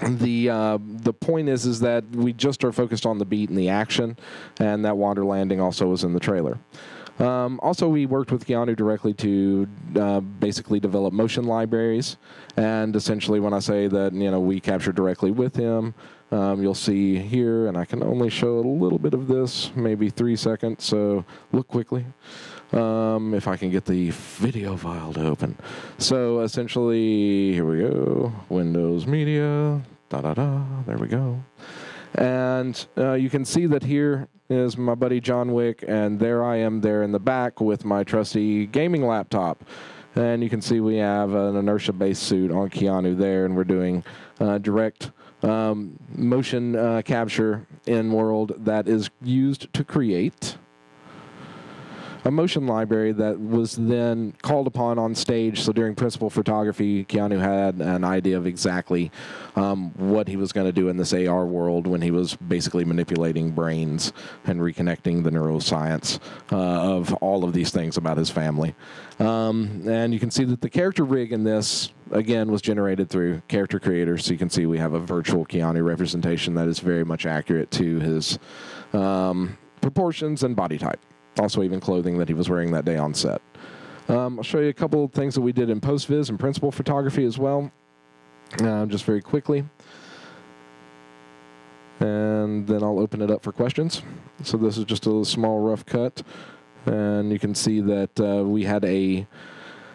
the uh, the point is is that we just are focused on the beat and the action, and that water landing also was in the trailer. Um, also, we worked with Keanu directly to uh, basically develop motion libraries, and essentially, when I say that you know we captured directly with him, um, you'll see here, and I can only show a little bit of this, maybe three seconds. So look quickly. Um, if I can get the video file to open. So essentially, here we go. Windows Media. Da da da. There we go. And uh, you can see that here is my buddy John Wick, and there I am there in the back with my trusty gaming laptop. And you can see we have an inertia based suit on Keanu there, and we're doing uh, direct um, motion uh, capture in world that is used to create a motion library that was then called upon on stage. So during principal photography, Keanu had an idea of exactly um, what he was going to do in this AR world when he was basically manipulating brains and reconnecting the neuroscience uh, of all of these things about his family. Um, and you can see that the character rig in this again was generated through character creators. So you can see we have a virtual Keanu representation that is very much accurate to his um, proportions and body type also even clothing that he was wearing that day on set. Um, I'll show you a couple of things that we did in post-viz and principal photography as well, uh, just very quickly. And then I'll open it up for questions. So this is just a small rough cut. And you can see that uh, we had a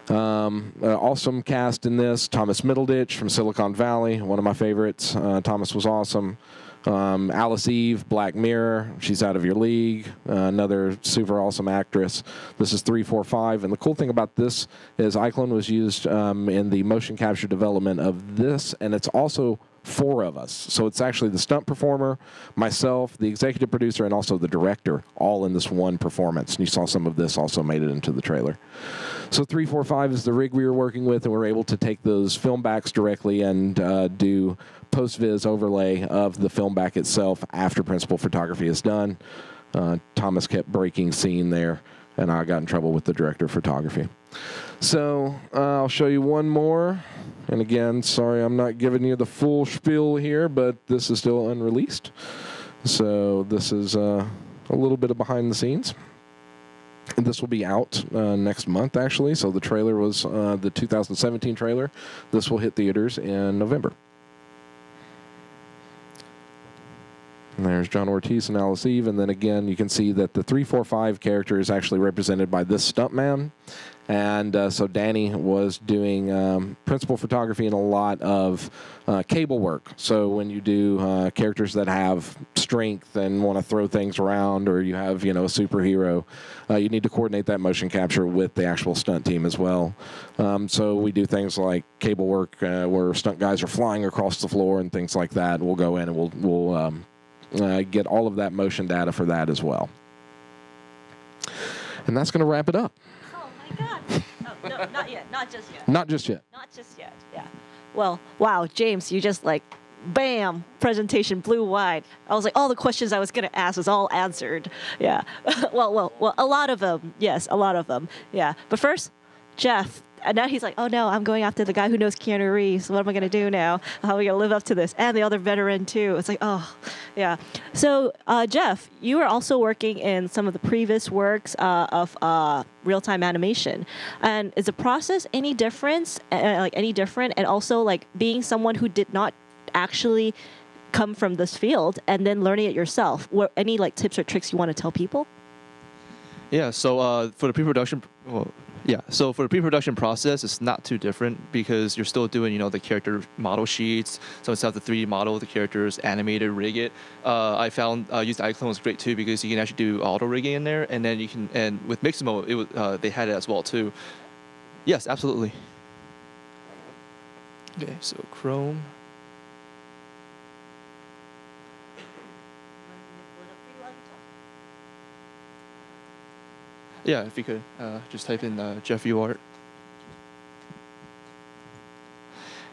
um, awesome cast in this. Thomas Middleditch from Silicon Valley, one of my favorites. Uh, Thomas was awesome. Um, Alice Eve, Black Mirror, she's out of your league. Uh, another super awesome actress. This is 345. And the cool thing about this is iClone was used um, in the motion capture development of this, and it's also four of us. So it's actually the stunt performer, myself, the executive producer, and also the director, all in this one performance. And you saw some of this also made it into the trailer. So 345 is the rig we were working with, and we are able to take those film backs directly and uh, do post-viz overlay of the film back itself after principal photography is done. Uh, Thomas kept breaking scene there, and I got in trouble with the director of photography. So uh, I'll show you one more. And again, sorry I'm not giving you the full spiel here, but this is still unreleased. So this is uh, a little bit of behind the scenes. And this will be out uh, next month, actually. So the trailer was uh, the 2017 trailer. This will hit theaters in November. And there's John Ortiz and Alice Eve. And then again, you can see that the 345 character is actually represented by this stuntman. And uh, so Danny was doing um, principal photography and a lot of uh, cable work. So when you do uh, characters that have strength and want to throw things around, or you have you know a superhero, uh, you need to coordinate that motion capture with the actual stunt team as well. Um, so we do things like cable work uh, where stunt guys are flying across the floor and things like that. We'll go in and we'll we'll um, uh, get all of that motion data for that as well. And that's going to wrap it up. Oh my God. Oh, no, not yet. Not just yet. Not just yet. Not just yet. Yeah. Well, wow, James, you just like, bam, presentation blew wide. I was like, all the questions I was gonna ask was all answered. Yeah. well, well, well, a lot of them. Yes, a lot of them. Yeah. But first, Jeff, and now he's like, oh no, I'm going after the guy who knows Keanu Reeves. What am I going to do now? How am I going to live up to this? And the other veteran too. It's like, oh, yeah. So, uh, Jeff, you were also working in some of the previous works uh, of uh, real-time animation. And is the process any difference? Uh, like any different? And also, like being someone who did not actually come from this field and then learning it yourself. What any like tips or tricks you want to tell people? Yeah. So uh, for the pre-production, well, yeah. So for the pre-production process, it's not too different because you're still doing, you know, the character model sheets. So it's have the 3D model the characters, animated, rig it. Uh, I found uh, used iClone was great too because you can actually do auto rigging in there, and then you can and with Mixamo, it was, uh, they had it as well too. Yes, absolutely. Okay, so Chrome. Yeah, if you could uh, just type in uh, Jeff UArt.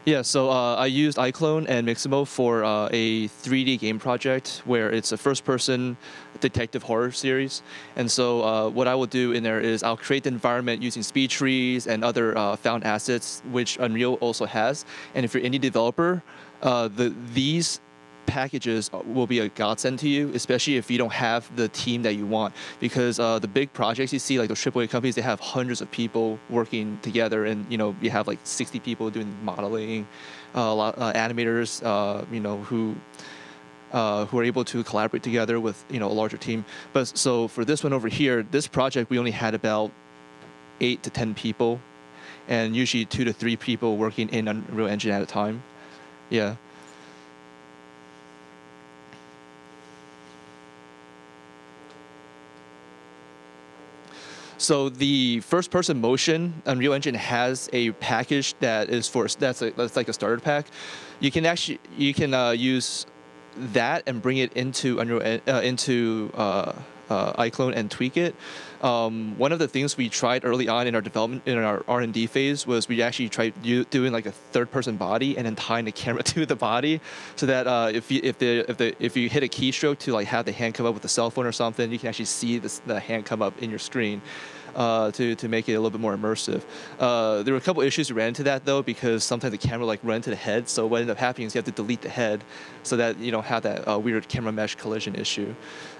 Yeah, so uh, I used iClone and Mixamo for uh, a 3D game project where it's a first-person detective horror series. And so uh, what I will do in there is I'll create the environment using speed trees and other uh, found assets, which Unreal also has. And if you're any developer, uh, the these packages will be a godsend to you, especially if you don't have the team that you want. Because uh, the big projects you see, like those AAA companies, they have hundreds of people working together, and you know you have like 60 people doing modeling, uh, a lot uh, animators, uh, you know who. Uh, who are able to collaborate together with you know a larger team, but so for this one over here, this project we only had about eight to ten people, and usually two to three people working in Unreal Engine at a time. Yeah. So the first person motion Unreal Engine has a package that is for that's a, that's like a starter pack. You can actually you can uh, use that and bring it into Unreal uh, into uh, uh, iClone and tweak it. Um, one of the things we tried early on in our development in our R and D phase was we actually tried doing like a third person body and then tying the camera to the body, so that uh, if you if the if the if you hit a keystroke to like have the hand come up with the cell phone or something, you can actually see this, the hand come up in your screen. Uh, to, to make it a little bit more immersive. Uh, there were a couple issues we ran into that though because sometimes the camera like ran into the head. So what ended up happening is you have to delete the head so that you don't have that uh, weird camera mesh collision issue.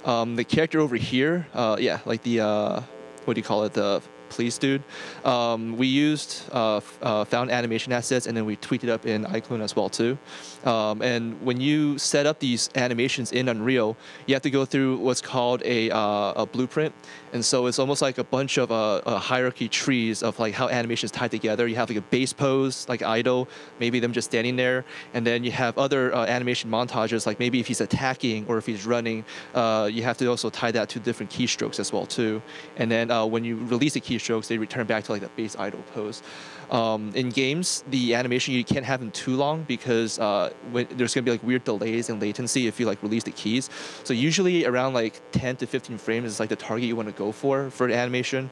Um, the character over here, uh, yeah, like the uh, what do you call it? The police dude. Um, we used uh, found animation assets and then we tweaked it up in iClone as well too. Um, and when you set up these animations in Unreal, you have to go through what's called a, uh, a blueprint. And so it's almost like a bunch of uh, a hierarchy trees of like how animations tied together. You have like a base pose, like idle, maybe them just standing there, and then you have other uh, animation montages, like maybe if he's attacking or if he's running, uh, you have to also tie that to different keystrokes as well too. And then uh, when you release the keystrokes, they return back to like the base idle pose. Um, in games, the animation you can't have them too long because uh, when, there's gonna be like weird delays and latency if you like release the keys. So usually around like 10 to 15 frames is like the target you want to go for for the animation.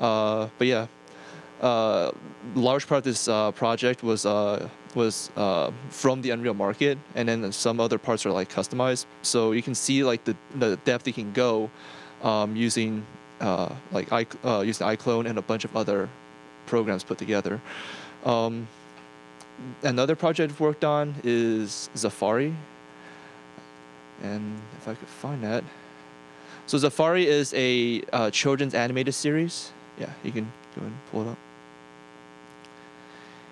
Uh, but yeah, uh, large part of this uh, project was uh, was uh, from the Unreal Market, and then some other parts are like customized. So you can see like the, the depth you can go um, using uh, like I, using iClone and a bunch of other programs put together. Um, another project I've worked on is Zafari, and if I could find that. So Zafari is a uh, children's animated series. Yeah, you can go and pull it up.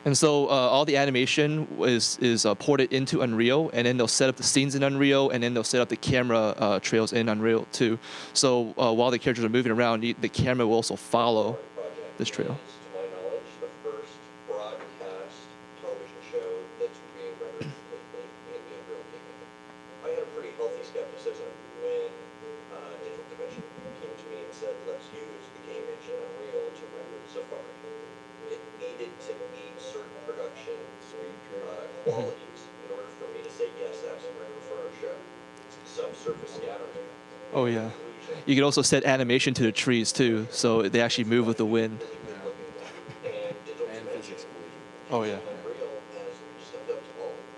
And so uh, all the animation is is uh, ported into Unreal, and then they'll set up the scenes in Unreal, and then they'll set up the camera uh, trails in Unreal too. So uh, while the characters are moving around, the the camera will also follow this trail. Is, to my knowledge, the first broadcast television show that's being rendered completely in the Unreal Engine. I had a pretty healthy skepticism when uh, Digital Dimension came to me and said, let's use the game engine Unreal to render Zafari. It needed to meet certain production uh, qualities in order for me to say, yes, that's a render for our show. Subsurface scattering. Oh yeah. occlusion, You can also set animation to the trees too, so they actually move with the wind. And Digital And Dimension. physics collision. Oh yeah. Unreal has stepped up to all of it.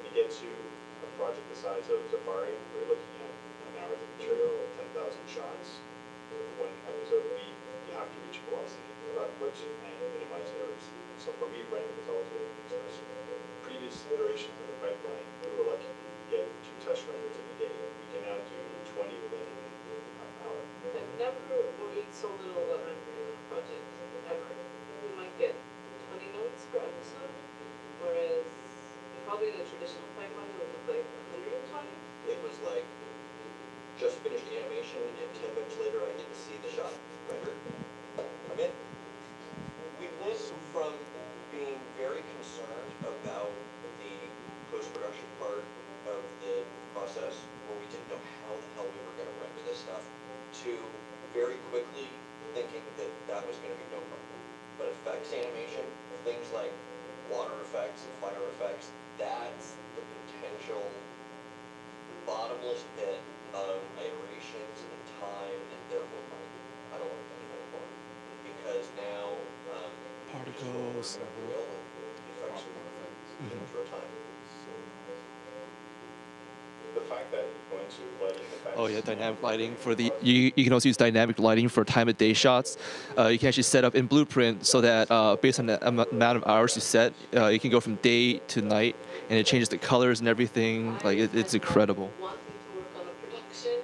When you get to a project the size of Zafari, we're looking at an average material of ten thousand shots. With one episode a week, you have to reach velocity of output and minimize errors. So for me, render was always really expensive. Previous iterations of the pipeline, we were lucky to get two test renders in a day. We can now do twenty within half an hour. I've never worried so little about rendering on a project, ever. We might get twenty notes per episode, whereas probably the traditional pipeline would look like hundred and twenty. It was like, just finished the animation and ten minutes later I get to see the shot rendered. I'm in. We went from being very concerned about the post-production part of the process, where we didn't know how the hell we were gonna render this stuff, to very quickly thinking that that was gonna be no problem. But effects animation, things like water effects and fire effects, that's the potential bottomless pit of iterations and time and therefore money. I don't is now um, Particles. Unreal and effects in real time. The fact that you're going to lighting effects. Oh yeah, dynamic lighting for the you, you can also use dynamic lighting for time of day shots. Uh, you can actually set up in Blueprint so that uh, based on the amount of hours you set, uh, you can go from day to night, and it changes the colors and everything. Like it, it's incredible. Wanting to work on a production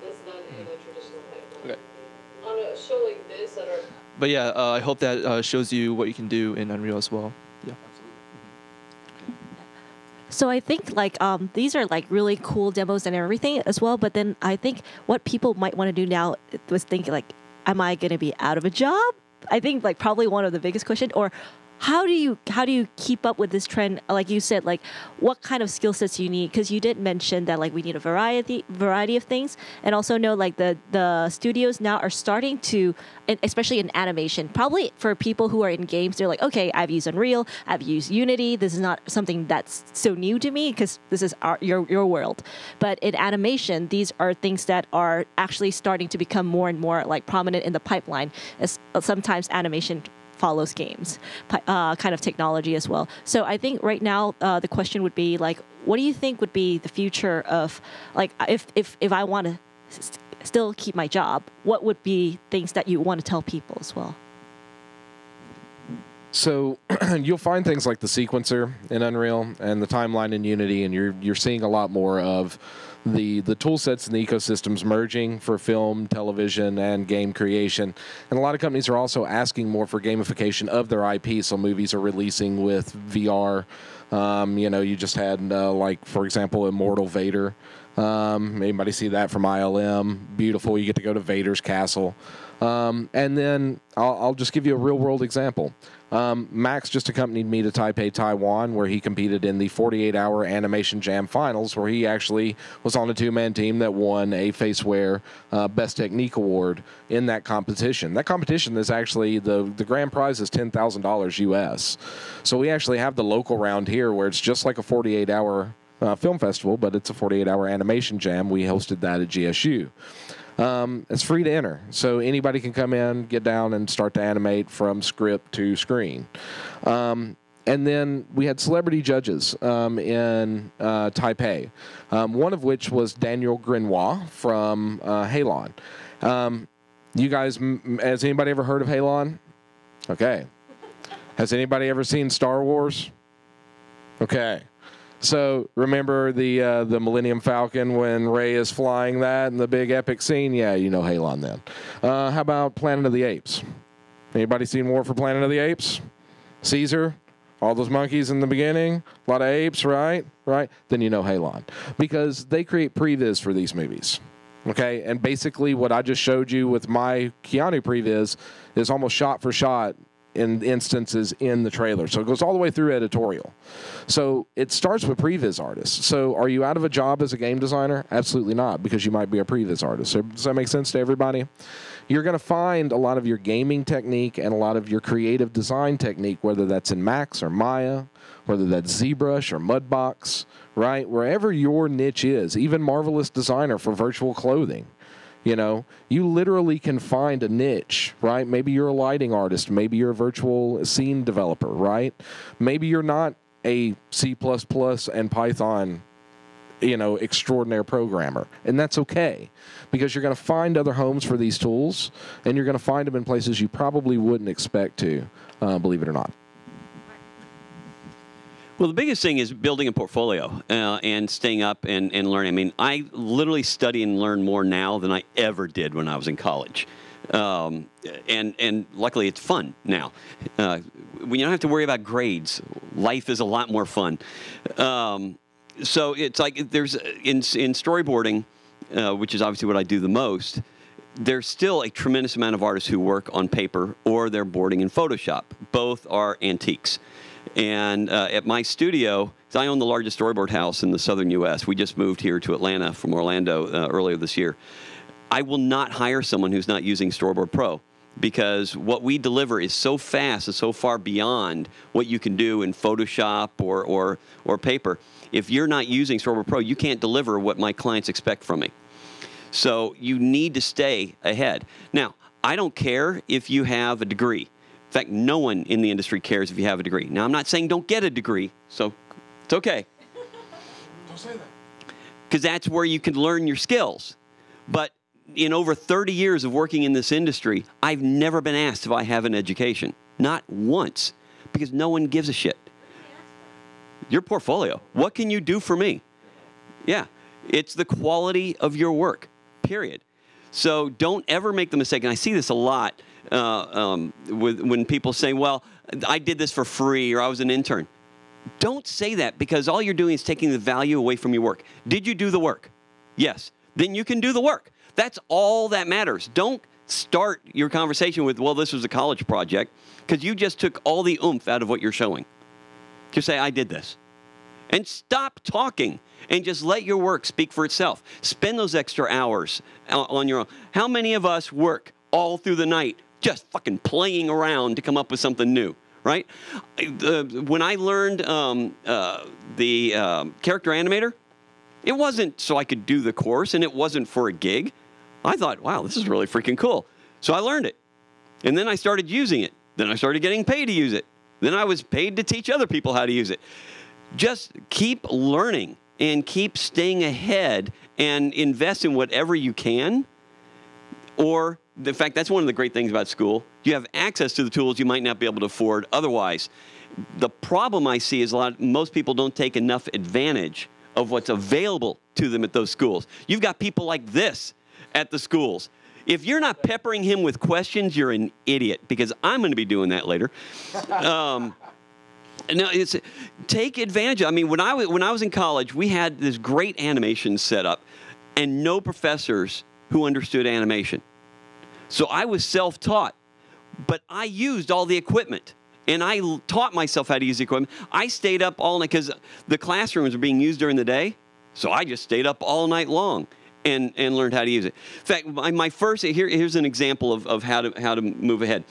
that's done in a traditional pipeline. Okay. On a show like this that are But yeah, uh, I hope that uh, shows you what you can do in Unreal as well. So I think like um, these are like really cool demos and everything as well. But then I think what people might want to do now was think like, am I going to be out of a job? I think like probably one of the biggest question or how do you how do you keep up with this trend? Like you said like what kind of skill sets you need? Because you did mention that like we need a variety variety of things. And also know like the the studios now are starting to especially in animation probably for people who are in games they're like okay i've used unreal i've used unity. This is not something that's so new to me because this is our your your world. But in animation these are things that are actually starting to become more and more like prominent in the pipeline as sometimes animation follows games uh, kind of technology as well. So i think right now uh, the question would be like what do you think would be the future of like if if if i want to s- still keep my job what would be things that you want to tell people as well? So you'll find things like the sequencer in Unreal and the timeline in Unity, and you're you're seeing a lot more of the the tool sets and the ecosystems merging for film, television, and game creation. And a lot of companies are also asking more for gamification of their IP. So movies are releasing with VR. Um, you know, you just had uh, like for example, Immortal Vader. Um, anybody see that from ILM? Beautiful. You get to go to Vader's castle. Um, and then I'll, I'll just give you a real world example. Um, Max just accompanied me to Taipei, Taiwan, where he competed in the 48 hour Animation Jam finals, where he actually was on a two man team that won a Faceware uh, Best Technique Award in that competition. That competition is actually the, the grand prize is $10,000 US. So we actually have the local round here where it's just like a 48 hour uh, film festival, but it's a 48 hour animation jam. We hosted that at GSU. Um, it's free to enter, so anybody can come in, get down, and start to animate from script to screen. Um, and then we had celebrity judges um, in uh, Taipei, um, one of which was Daniel Gregoire from uh, Halon. Um, you guys, has anybody ever heard of Halon? Okay. Has anybody ever seen Star Wars? Okay. So remember the uh, the Millennium Falcon when Rey is flying that and the big epic scene? Yeah, you know Halon then. Uh, how about Planet of the Apes? Anybody seen War for Planet of the Apes? Caesar, all those monkeys in the beginning, a lot of apes, right? Right? Then you know Halon because they create previs for these movies. Okay, and basically what I just showed you with my Keanu previs is almost shot for shot in instances in the trailer. So it goes all the way through editorial. So it starts with previs artists. So are you out of a job as a game designer? Absolutely not, because you might be a previs artist. So does that make sense to everybody? You're going to find a lot of your gaming technique and a lot of your creative design technique, whether that's in Max or Maya, whether that's ZBrush or Mudbox, right? Wherever your niche is, even Marvelous Designer for virtual clothing. You know, you literally can find a niche, right? Maybe you're a lighting artist, maybe you're a virtual scene developer, right? Maybe you're not a C and Python, you know, extraordinary programmer, and that's okay because you're going to find other homes for these tools, and you're going to find them in places you probably wouldn't expect to, uh, believe it or not. Well, the biggest thing is building a portfolio uh, and staying up and, and learning. I mean, I literally study and learn more now than I ever did when I was in college. Um, and, and luckily, it's fun now. Uh, when you don't have to worry about grades, life is a lot more fun. Um, so it's like there's in, in storyboarding, uh, which is obviously what I do the most, there's still a tremendous amount of artists who work on paper or they're boarding in Photoshop. Both are antiques. And uh, at my studio, I own the largest storyboard house in the southern U.S. We just moved here to Atlanta from Orlando uh, earlier this year. I will not hire someone who's not using Storyboard Pro because what we deliver is so fast and so far beyond what you can do in Photoshop or, or, or paper. If you're not using Storyboard Pro, you can't deliver what my clients expect from me. So you need to stay ahead. Now, I don't care if you have a degree. In fact, no one in the industry cares if you have a degree. Now, I'm not saying don't get a degree, so it's okay. Don't say that. because that's where you can learn your skills. But in over 30 years of working in this industry, I've never been asked if I have an education. Not once, because no one gives a shit. Your portfolio. What can you do for me? Yeah, it's the quality of your work, period. So don't ever make the mistake, and I see this a lot uh, um, with, when people say, well, I did this for free or I was an intern. Don't say that because all you're doing is taking the value away from your work. Did you do the work? Yes. Then you can do the work. That's all that matters. Don't start your conversation with, well, this was a college project, because you just took all the oomph out of what you're showing. Just say, I did this. And stop talking and just let your work speak for itself. Spend those extra hours on your own. How many of us work all through the night just fucking playing around to come up with something new, right? When I learned um, uh, the um character animator, it wasn't so I could do the course and it wasn't for a gig. I thought, wow, this is really freaking cool. So I learned it. And then I started using it. Then I started getting paid to use it. Then I was paid to teach other people how to use it. Just keep learning and keep staying ahead and invest in whatever you can. Or, in fact, that's one of the great things about school. You have access to the tools you might not be able to afford otherwise. The problem I see is a lot, most people don't take enough advantage of what's available to them at those schools. You've got people like this at the schools. If you're not peppering him with questions, you're an idiot because I'm going to be doing that later. Um, no, it's take advantage. I mean, when I was when I was in college, we had this great animation set up, and no professors who understood animation. So I was self-taught, but I used all the equipment, and I taught myself how to use the equipment. I stayed up all night because the classrooms were being used during the day, so I just stayed up all night long. And, and learned how to use it. In fact, my, my first here, here's an example of, of how to how to move ahead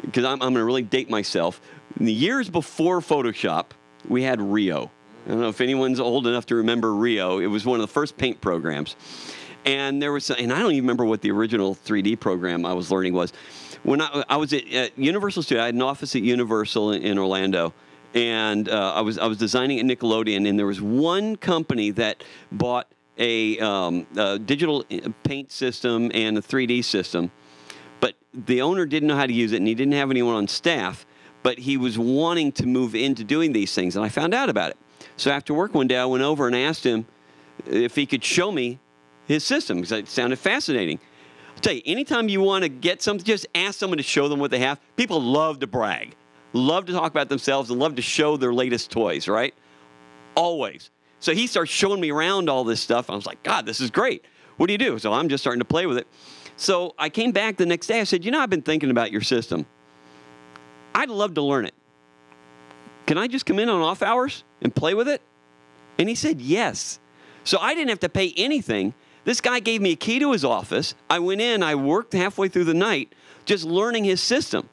because I'm, I'm going to really date myself. In the years before Photoshop, we had Rio. I don't know if anyone's old enough to remember Rio. It was one of the first paint programs. And there was, and I don't even remember what the original 3D program I was learning was. When I, I was at, at Universal Studios, I had an office at Universal in, in Orlando, and uh, I was I was designing at Nickelodeon, and there was one company that bought a, um, a digital uh, paint system and a 3D system. But the owner didn't know how to use it and he didn't have anyone on staff but he was wanting to move into doing these things and i found out about it. So after work one day i went over and asked him if he could show me his system because it sounded fascinating i'll tell you anytime you want to get something just ask someone to show them what they have people love to brag love to talk about themselves and love to show their latest toys right always so he starts showing me around all this stuff i was like god this is great what do you do so i'm just starting to play with it so I came back the next day. I said, You know, I've been thinking about your system. I'd love to learn it. Can I just come in on off hours and play with it? And he said, Yes. So I didn't have to pay anything. This guy gave me a key to his office. I went in, I worked halfway through the night just learning his system.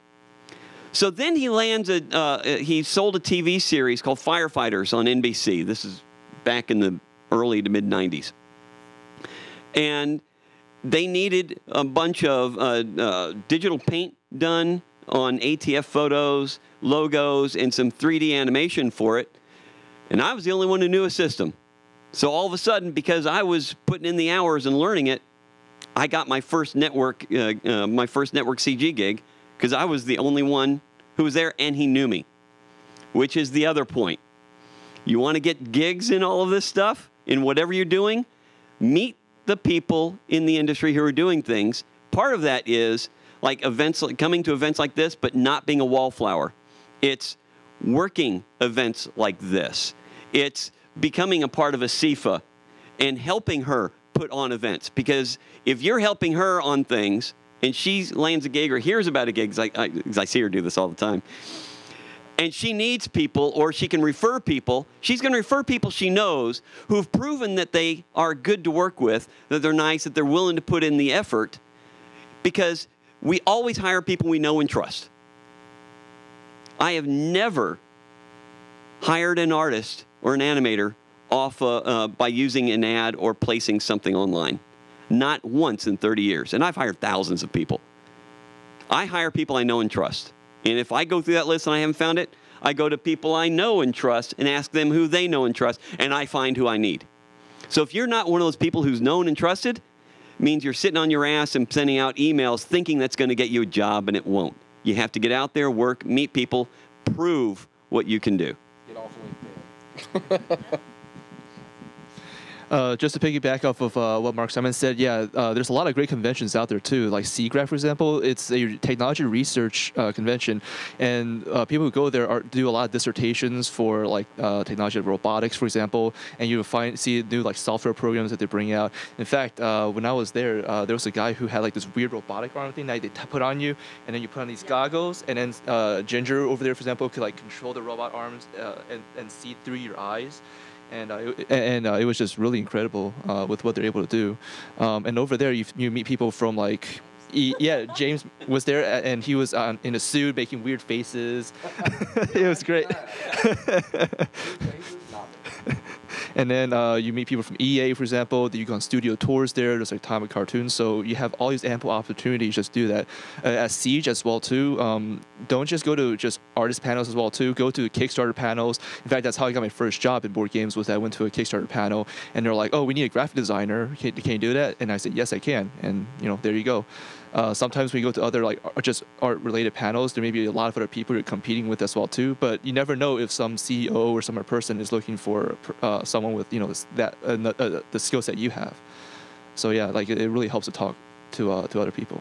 So then he lands a, uh, he sold a TV series called Firefighters on NBC. This is back in the early to mid 90s. And they needed a bunch of uh, uh, digital paint done on ATF photos, logos, and some 3D animation for it. And I was the only one who knew a system. So all of a sudden, because I was putting in the hours and learning it, I got my first network, uh, uh, my first network CG gig, because I was the only one who was there, and he knew me. Which is the other point. You want to get gigs in all of this stuff, in whatever you're doing, meet the people in the industry who are doing things. Part of that is like events, like coming to events like this, but not being a wallflower. It's working events like this. It's becoming a part of ASIFA and helping her put on events. Because if you're helping her on things and she lands a gig or hears about a gig, I, I, I see her do this all the time, and she needs people or she can refer people, she's going to refer people she knows who've proven that they are good to work with, that they're nice, that they're willing to put in the effort because we always hire people we know and trust. I have never hired an artist or an animator off uh, uh, by using an ad or placing something online. Not once in 30 years. And I've hired thousands of people. I hire people I know and trust. And if I go through that list and I haven't found it, I go to people I know and trust and ask them who they know and trust, and I find who I need. So if you're not one of those people who's known and trusted, means you're sitting on your ass and sending out emails thinking that's going to get you a job and it won't. You have to get out there, work, meet people, prove what you can do. Get off LinkedIn. Uh, just to piggyback off of uh, what Mark Simon said, yeah, uh, there's a lot of great conventions out there too. Like SIGGRAPH, for example, it's a technology research uh, convention, and uh, people who go there are, do a lot of dissertations for like technology, robotics, for example, and you find see new like software programs that they bring out. In fact, when I was there, there was a guy who had like this weird robotic arm thing that they put on you, and then you put on these goggles, and then Ginger over there, for example, could like control the robot arms and, and see through your eyes and uh, it, and uh, it was just really incredible uh, with what they're able to do. Um, and over there, you, you meet people from like. yeah, James was there and he was in a suit making weird faces. it was great. And then uh, you meet people from EA, for example. You go on studio tours there. There's like Atomic Cartoons. So you have all these ample opportunities just do that. Uh, at Siege as well too. Um, don't just go to just artist panels as well too. Go to Kickstarter panels. In fact, that's how I got my first job in board games. Was that I went to a Kickstarter panel and they're like, "Oh, we need a graphic designer. Can, can you do that?" And I said, "Yes, I can." And you know, there you go. Uh, sometimes we go to other like just art related panels. There may be a lot of other people you're competing with as well too. But you never know if some CEO or some other person is looking for uh, someone with you know that uh, uh, the skill set you have. So yeah, like it, really helps to talk to uh, to other people.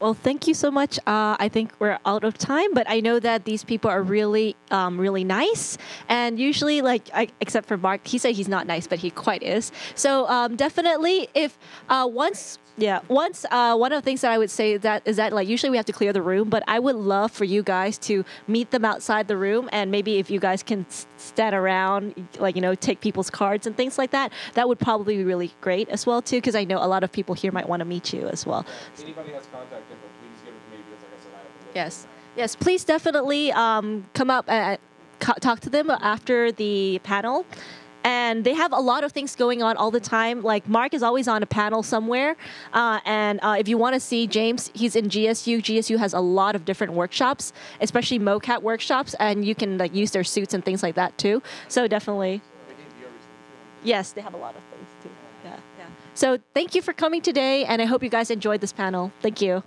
Well, thank you so much. Uh, I think we're out of time, but I know that these people are really, um, really nice. And usually, like, I, except for Mark, he said he's not nice, but he quite is. So um, definitely, if uh, once yeah. Once uh, one of the things that I would say that is that like usually we have to clear the room, but I would love for you guys to meet them outside the room, and maybe if you guys can stand around, like you know, take people's cards and things like that, that would probably be really great as well too, because I know a lot of people here might want to meet you as well. Anybody has contact info, please give it to me because, like I said, I have. Yes. Yes. Please definitely um, come up and talk to them after the panel and they have a lot of things going on all the time. Like Mark is always on a panel somewhere, uh, and uh, if you want to see James, he's in GSU. GSU has a lot of different workshops, especially mocap workshops, and you can like use their suits and things like that too. So definitely, yes, they have a lot of things too. Yeah, yeah. So thank you for coming today, and I hope you guys enjoyed this panel. Thank you.